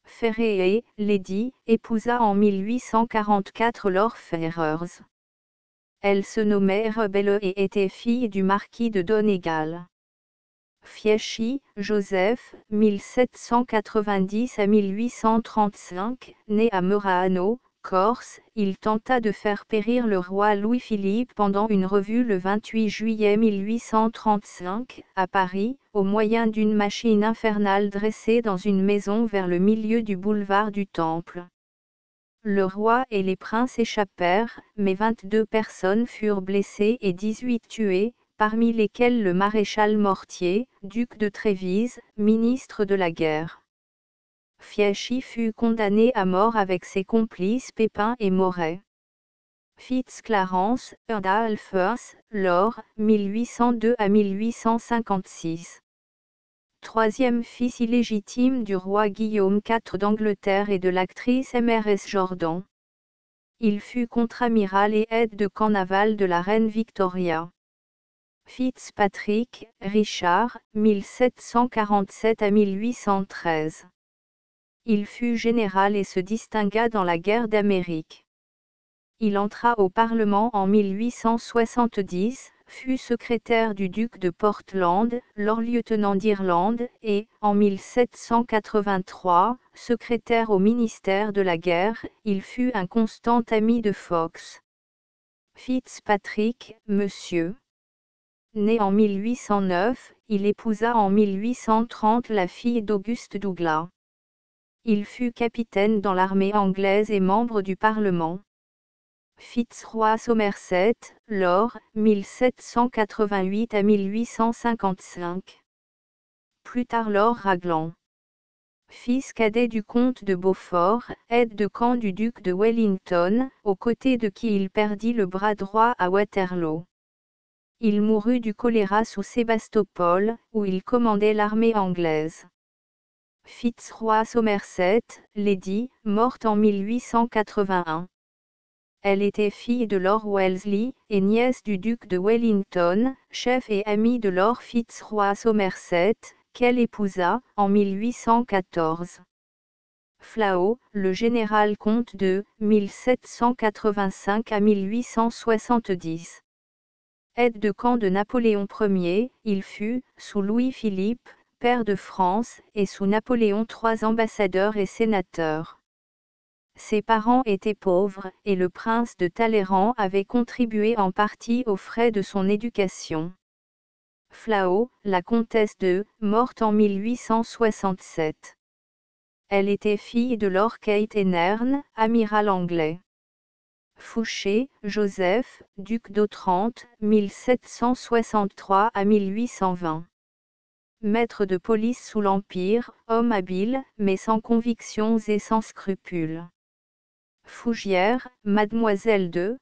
Ferré Lady, épousa en 1844 Laure Ferrers. Elle se nommait Rebelle et était fille du marquis de Donegal. Fieschi, Joseph, 1790 à 1835, né à Murano, Corse, il tenta de faire périr le roi Louis-Philippe pendant une revue le 28 juillet 1835, à Paris, au moyen d'une machine infernale dressée dans une maison vers le milieu du boulevard du Temple. Le roi et les princes échappèrent, mais 22 personnes furent blessées et 18 tuées, parmi lesquels le maréchal Mortier, duc de Trévise, ministre de la guerre. Fieschi fut condamné à mort avec ses complices Pépin et Moret. Fitz-Clarence, Alphonse, Laure, 1802 à 1856. Troisième fils illégitime du roi Guillaume IV d'Angleterre et de l'actrice MRS Jordan. Il fut contre-amiral et aide de camp naval de la reine Victoria. Fitzpatrick, Richard, 1747 à 1813. Il fut général et se distingua dans la guerre d'Amérique. Il entra au Parlement en 1870, fut secrétaire du duc de Portland, lord-lieutenant d'Irlande, et, en 1783, secrétaire au ministère de la guerre, il fut un constant ami de Fox. Fitzpatrick, monsieur. Né en 1809, il épousa en 1830 la fille d'Auguste Douglas. Il fut capitaine dans l'armée anglaise et membre du Parlement. Fitzroy Somerset, Lord, 1788 à 1855. Plus tard Lord Raglan. Fils cadet du comte de Beaufort, aide de camp du duc de Wellington, aux côtés de qui il perdit le bras droit à Waterloo. Il mourut du choléra sous Sébastopol, où il commandait l'armée anglaise. Fitzroy Somerset, Lady, morte en 1881. Elle était fille de Lord Wellesley, et nièce du duc de Wellington, chef et ami de Lord Fitzroy Somerset, qu'elle épousa, en 1814. Flao, le général comte de 1785 à 1870. Aide de camp de Napoléon Ier, il fut, sous Louis-Philippe, père de France, et sous Napoléon III ambassadeur et sénateur. Ses parents étaient pauvres, et le prince de Talleyrand avait contribué en partie aux frais de son éducation. Flao, la comtesse de, morte en 1867. Elle était fille de Lord Kate Nern, amiral anglais. Fouché, Joseph, duc d'Otrante, 1763 à 1820. Maître de police sous l'Empire, homme habile, mais sans convictions et sans scrupules. Fougière, mademoiselle de.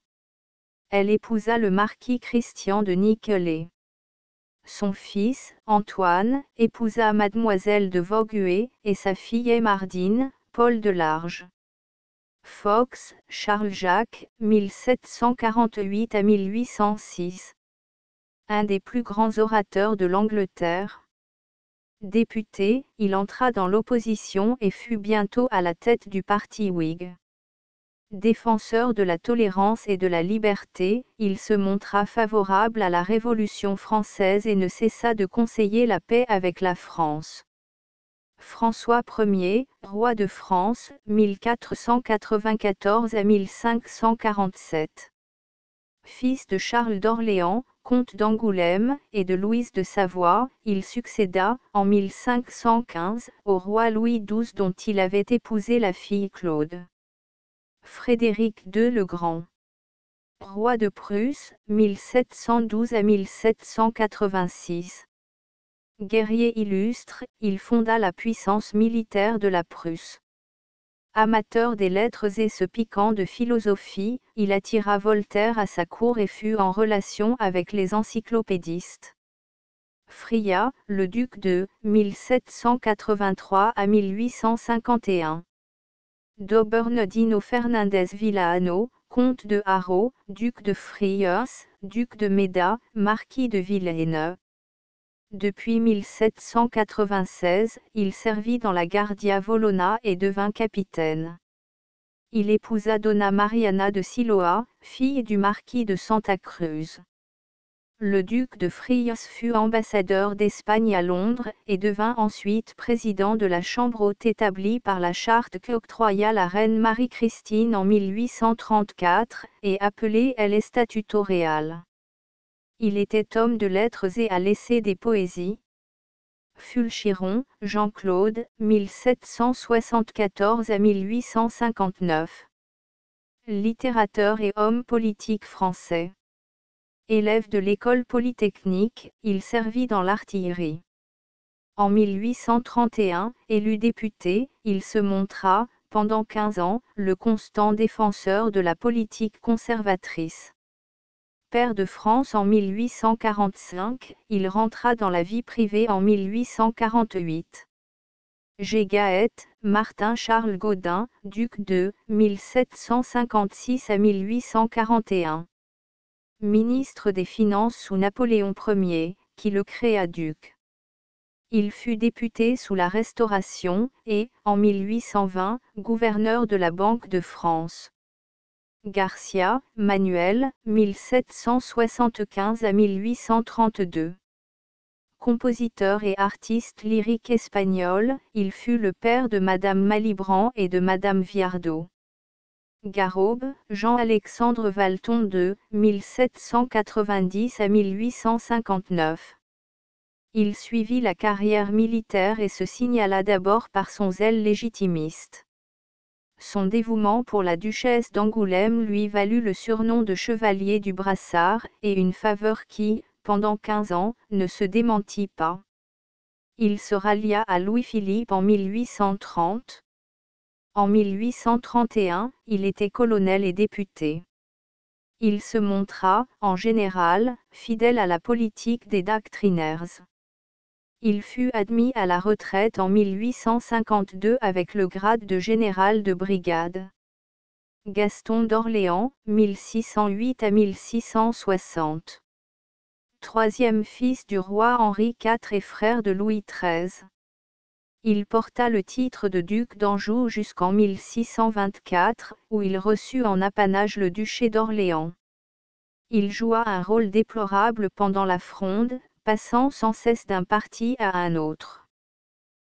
Elle épousa le marquis Christian de Niquelet. Son fils, Antoine, épousa mademoiselle de Vauguet, et sa fille Aymardine, Paul de Large. Fox, Charles-Jacques, 1748 à 1806. Un des plus grands orateurs de l'Angleterre. Député, il entra dans l'opposition et fut bientôt à la tête du parti Whig. Défenseur de la tolérance et de la liberté, il se montra favorable à la Révolution française et ne cessa de conseiller la paix avec la France. François Ier, roi de France, 1494 à 1547. Fils de Charles d'Orléans, comte d'Angoulême, et de Louise de Savoie, il succéda, en 1515, au roi Louis XII dont il avait épousé la fille Claude. Frédéric II le Grand. Roi de Prusse, 1712 à 1786. Guerrier illustre, il fonda la puissance militaire de la Prusse. Amateur des lettres et se piquant de philosophie, il attira Voltaire à sa cour et fut en relation avec les encyclopédistes. Fria, le duc de 1783 à 1851. D'Obernardino Fernandez Villano, comte de Haro, duc de Frias, duc de Méda, marquis de Villaine. Depuis 1796, il servit dans la Guardia Volona et devint capitaine. Il épousa Donna Mariana de Siloa, fille du marquis de Santa Cruz le duc de Frios fut ambassadeur d'Espagne à Londres et devint ensuite président de la Chambre haute établie par la charte qu'octroya la reine Marie-Christine en 1834 et appelée El Estatuto Real. Il était homme de lettres et a laissé des poésies. Fulchiron, Jean-Claude, 1774 à 1859. Littérateur et homme politique français. Élève de l'école polytechnique, il servit dans l'artillerie. En 1831, élu député, il se montra, pendant 15 ans, le constant défenseur de la politique conservatrice. Père de France en 1845, il rentra dans la vie privée en 1848. Gégaët, Martin Charles Gaudin, duc de 1756 à 1841 ministre des Finances sous Napoléon Ier, qui le créa duc. Il fut député sous la Restauration, et, en 1820, gouverneur de la Banque de France. Garcia, Manuel, 1775 à 1832. Compositeur et artiste lyrique espagnol, il fut le père de Madame Malibran et de Madame Viardot. Garobe, Jean-Alexandre Valton de 1790 à 1859. Il suivit la carrière militaire et se signala d'abord par son zèle légitimiste. Son dévouement pour la duchesse d'Angoulême lui valut le surnom de chevalier du brassard et une faveur qui, pendant quinze ans, ne se démentit pas. Il se rallia à Louis-Philippe en 1830, en 1831, il était colonel et député. Il se montra, en général, fidèle à la politique des doctrinaires. Il fut admis à la retraite en 1852 avec le grade de général de brigade. Gaston d'Orléans, 1608 à 1660. Troisième fils du roi Henri IV et frère de Louis XIII. Il porta le titre de duc d'Anjou jusqu'en 1624, où il reçut en apanage le duché d'Orléans. Il joua un rôle déplorable pendant la Fronde, passant sans cesse d'un parti à un autre.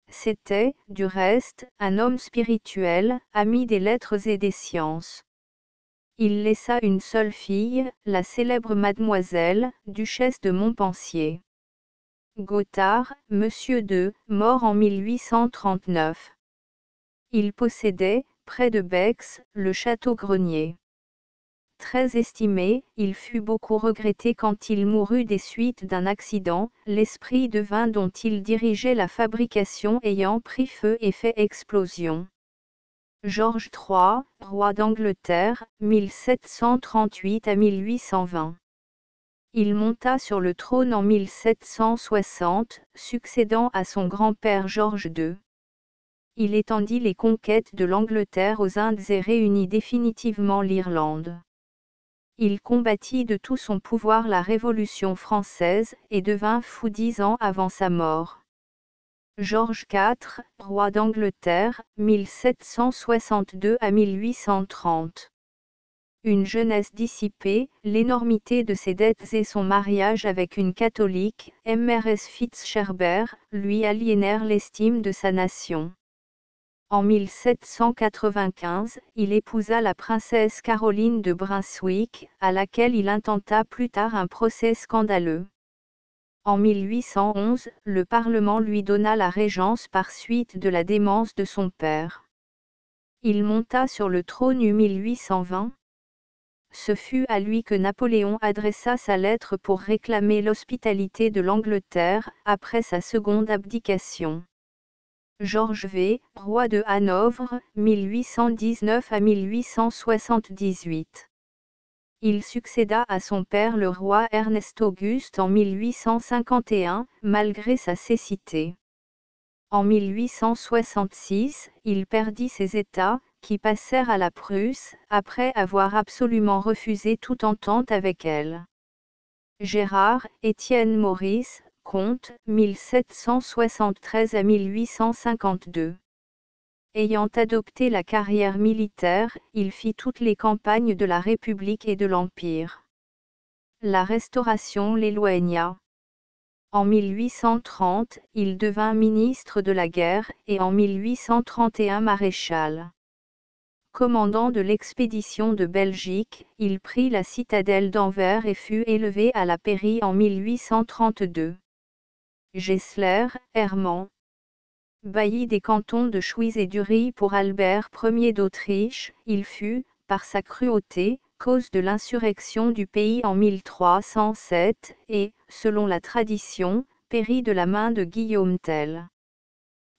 C'était, du reste, un homme spirituel, ami des lettres et des sciences. Il laissa une seule fille, la célèbre mademoiselle, duchesse de Montpensier. Gothard, Monsieur de, mort en 1839. Il possédait, près de Bex, le château Grenier. Très estimé, il fut beaucoup regretté quand il mourut des suites d'un accident, l'esprit de vin dont il dirigeait la fabrication ayant pris feu et fait explosion. Georges III, roi d'Angleterre, 1738 à 1820. Il monta sur le trône en 1760, succédant à son grand-père Georges II. Il étendit les conquêtes de l'Angleterre aux Indes et réunit définitivement l'Irlande. Il combattit de tout son pouvoir la Révolution française et devint fou dix ans avant sa mort. Georges IV, roi d'Angleterre, 1762 à 1830 une jeunesse dissipée, l'énormité de ses dettes et son mariage avec une catholique, Mrs Fitzgerber, lui aliénèrent l'estime de sa nation. En 1795, il épousa la princesse Caroline de Brunswick, à laquelle il intenta plus tard un procès scandaleux. En 1811, le Parlement lui donna la régence par suite de la démence de son père. Il monta sur le trône en 1820, ce fut à lui que Napoléon adressa sa lettre pour réclamer l'hospitalité de l'Angleterre, après sa seconde abdication. Georges V, roi de Hanovre, 1819 à 1878. Il succéda à son père le roi Ernest Auguste en 1851, malgré sa cécité. En 1866, il perdit ses États, qui passèrent à la Prusse, après avoir absolument refusé toute entente avec elle. Gérard, Étienne Maurice, comte, 1773 à 1852. Ayant adopté la carrière militaire, il fit toutes les campagnes de la République et de l'Empire. La Restauration l'éloigna. En 1830, il devint ministre de la guerre, et en 1831 maréchal. Commandant de l'expédition de Belgique, il prit la citadelle d'Anvers et fut élevé à la pairie en 1832. Gessler, Hermann. Bailli des cantons de Schwyz et d'Uri pour Albert Ier d'Autriche, il fut, par sa cruauté, cause de l'insurrection du pays en 1307, et, selon la tradition, périt de la main de Guillaume Tell.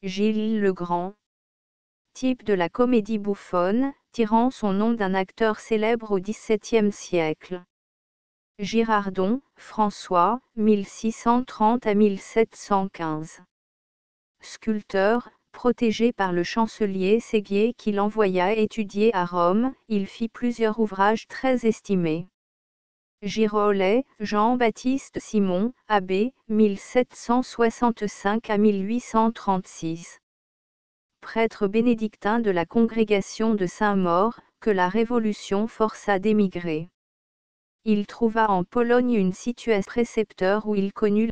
Gilles le Grand, type de la comédie bouffonne, tirant son nom d'un acteur célèbre au XVIIe siècle. Girardon, François, 1630 à 1715. Sculpteur, protégé par le chancelier Séguier qui l'envoya étudier à Rome, il fit plusieurs ouvrages très estimés. Girolet, Jean-Baptiste Simon, abbé, 1765 à 1836 prêtre bénédictin de la congrégation de Saint-Maur, que la Révolution força d'émigrer. Il trouva en Pologne une situation précepteur où il connut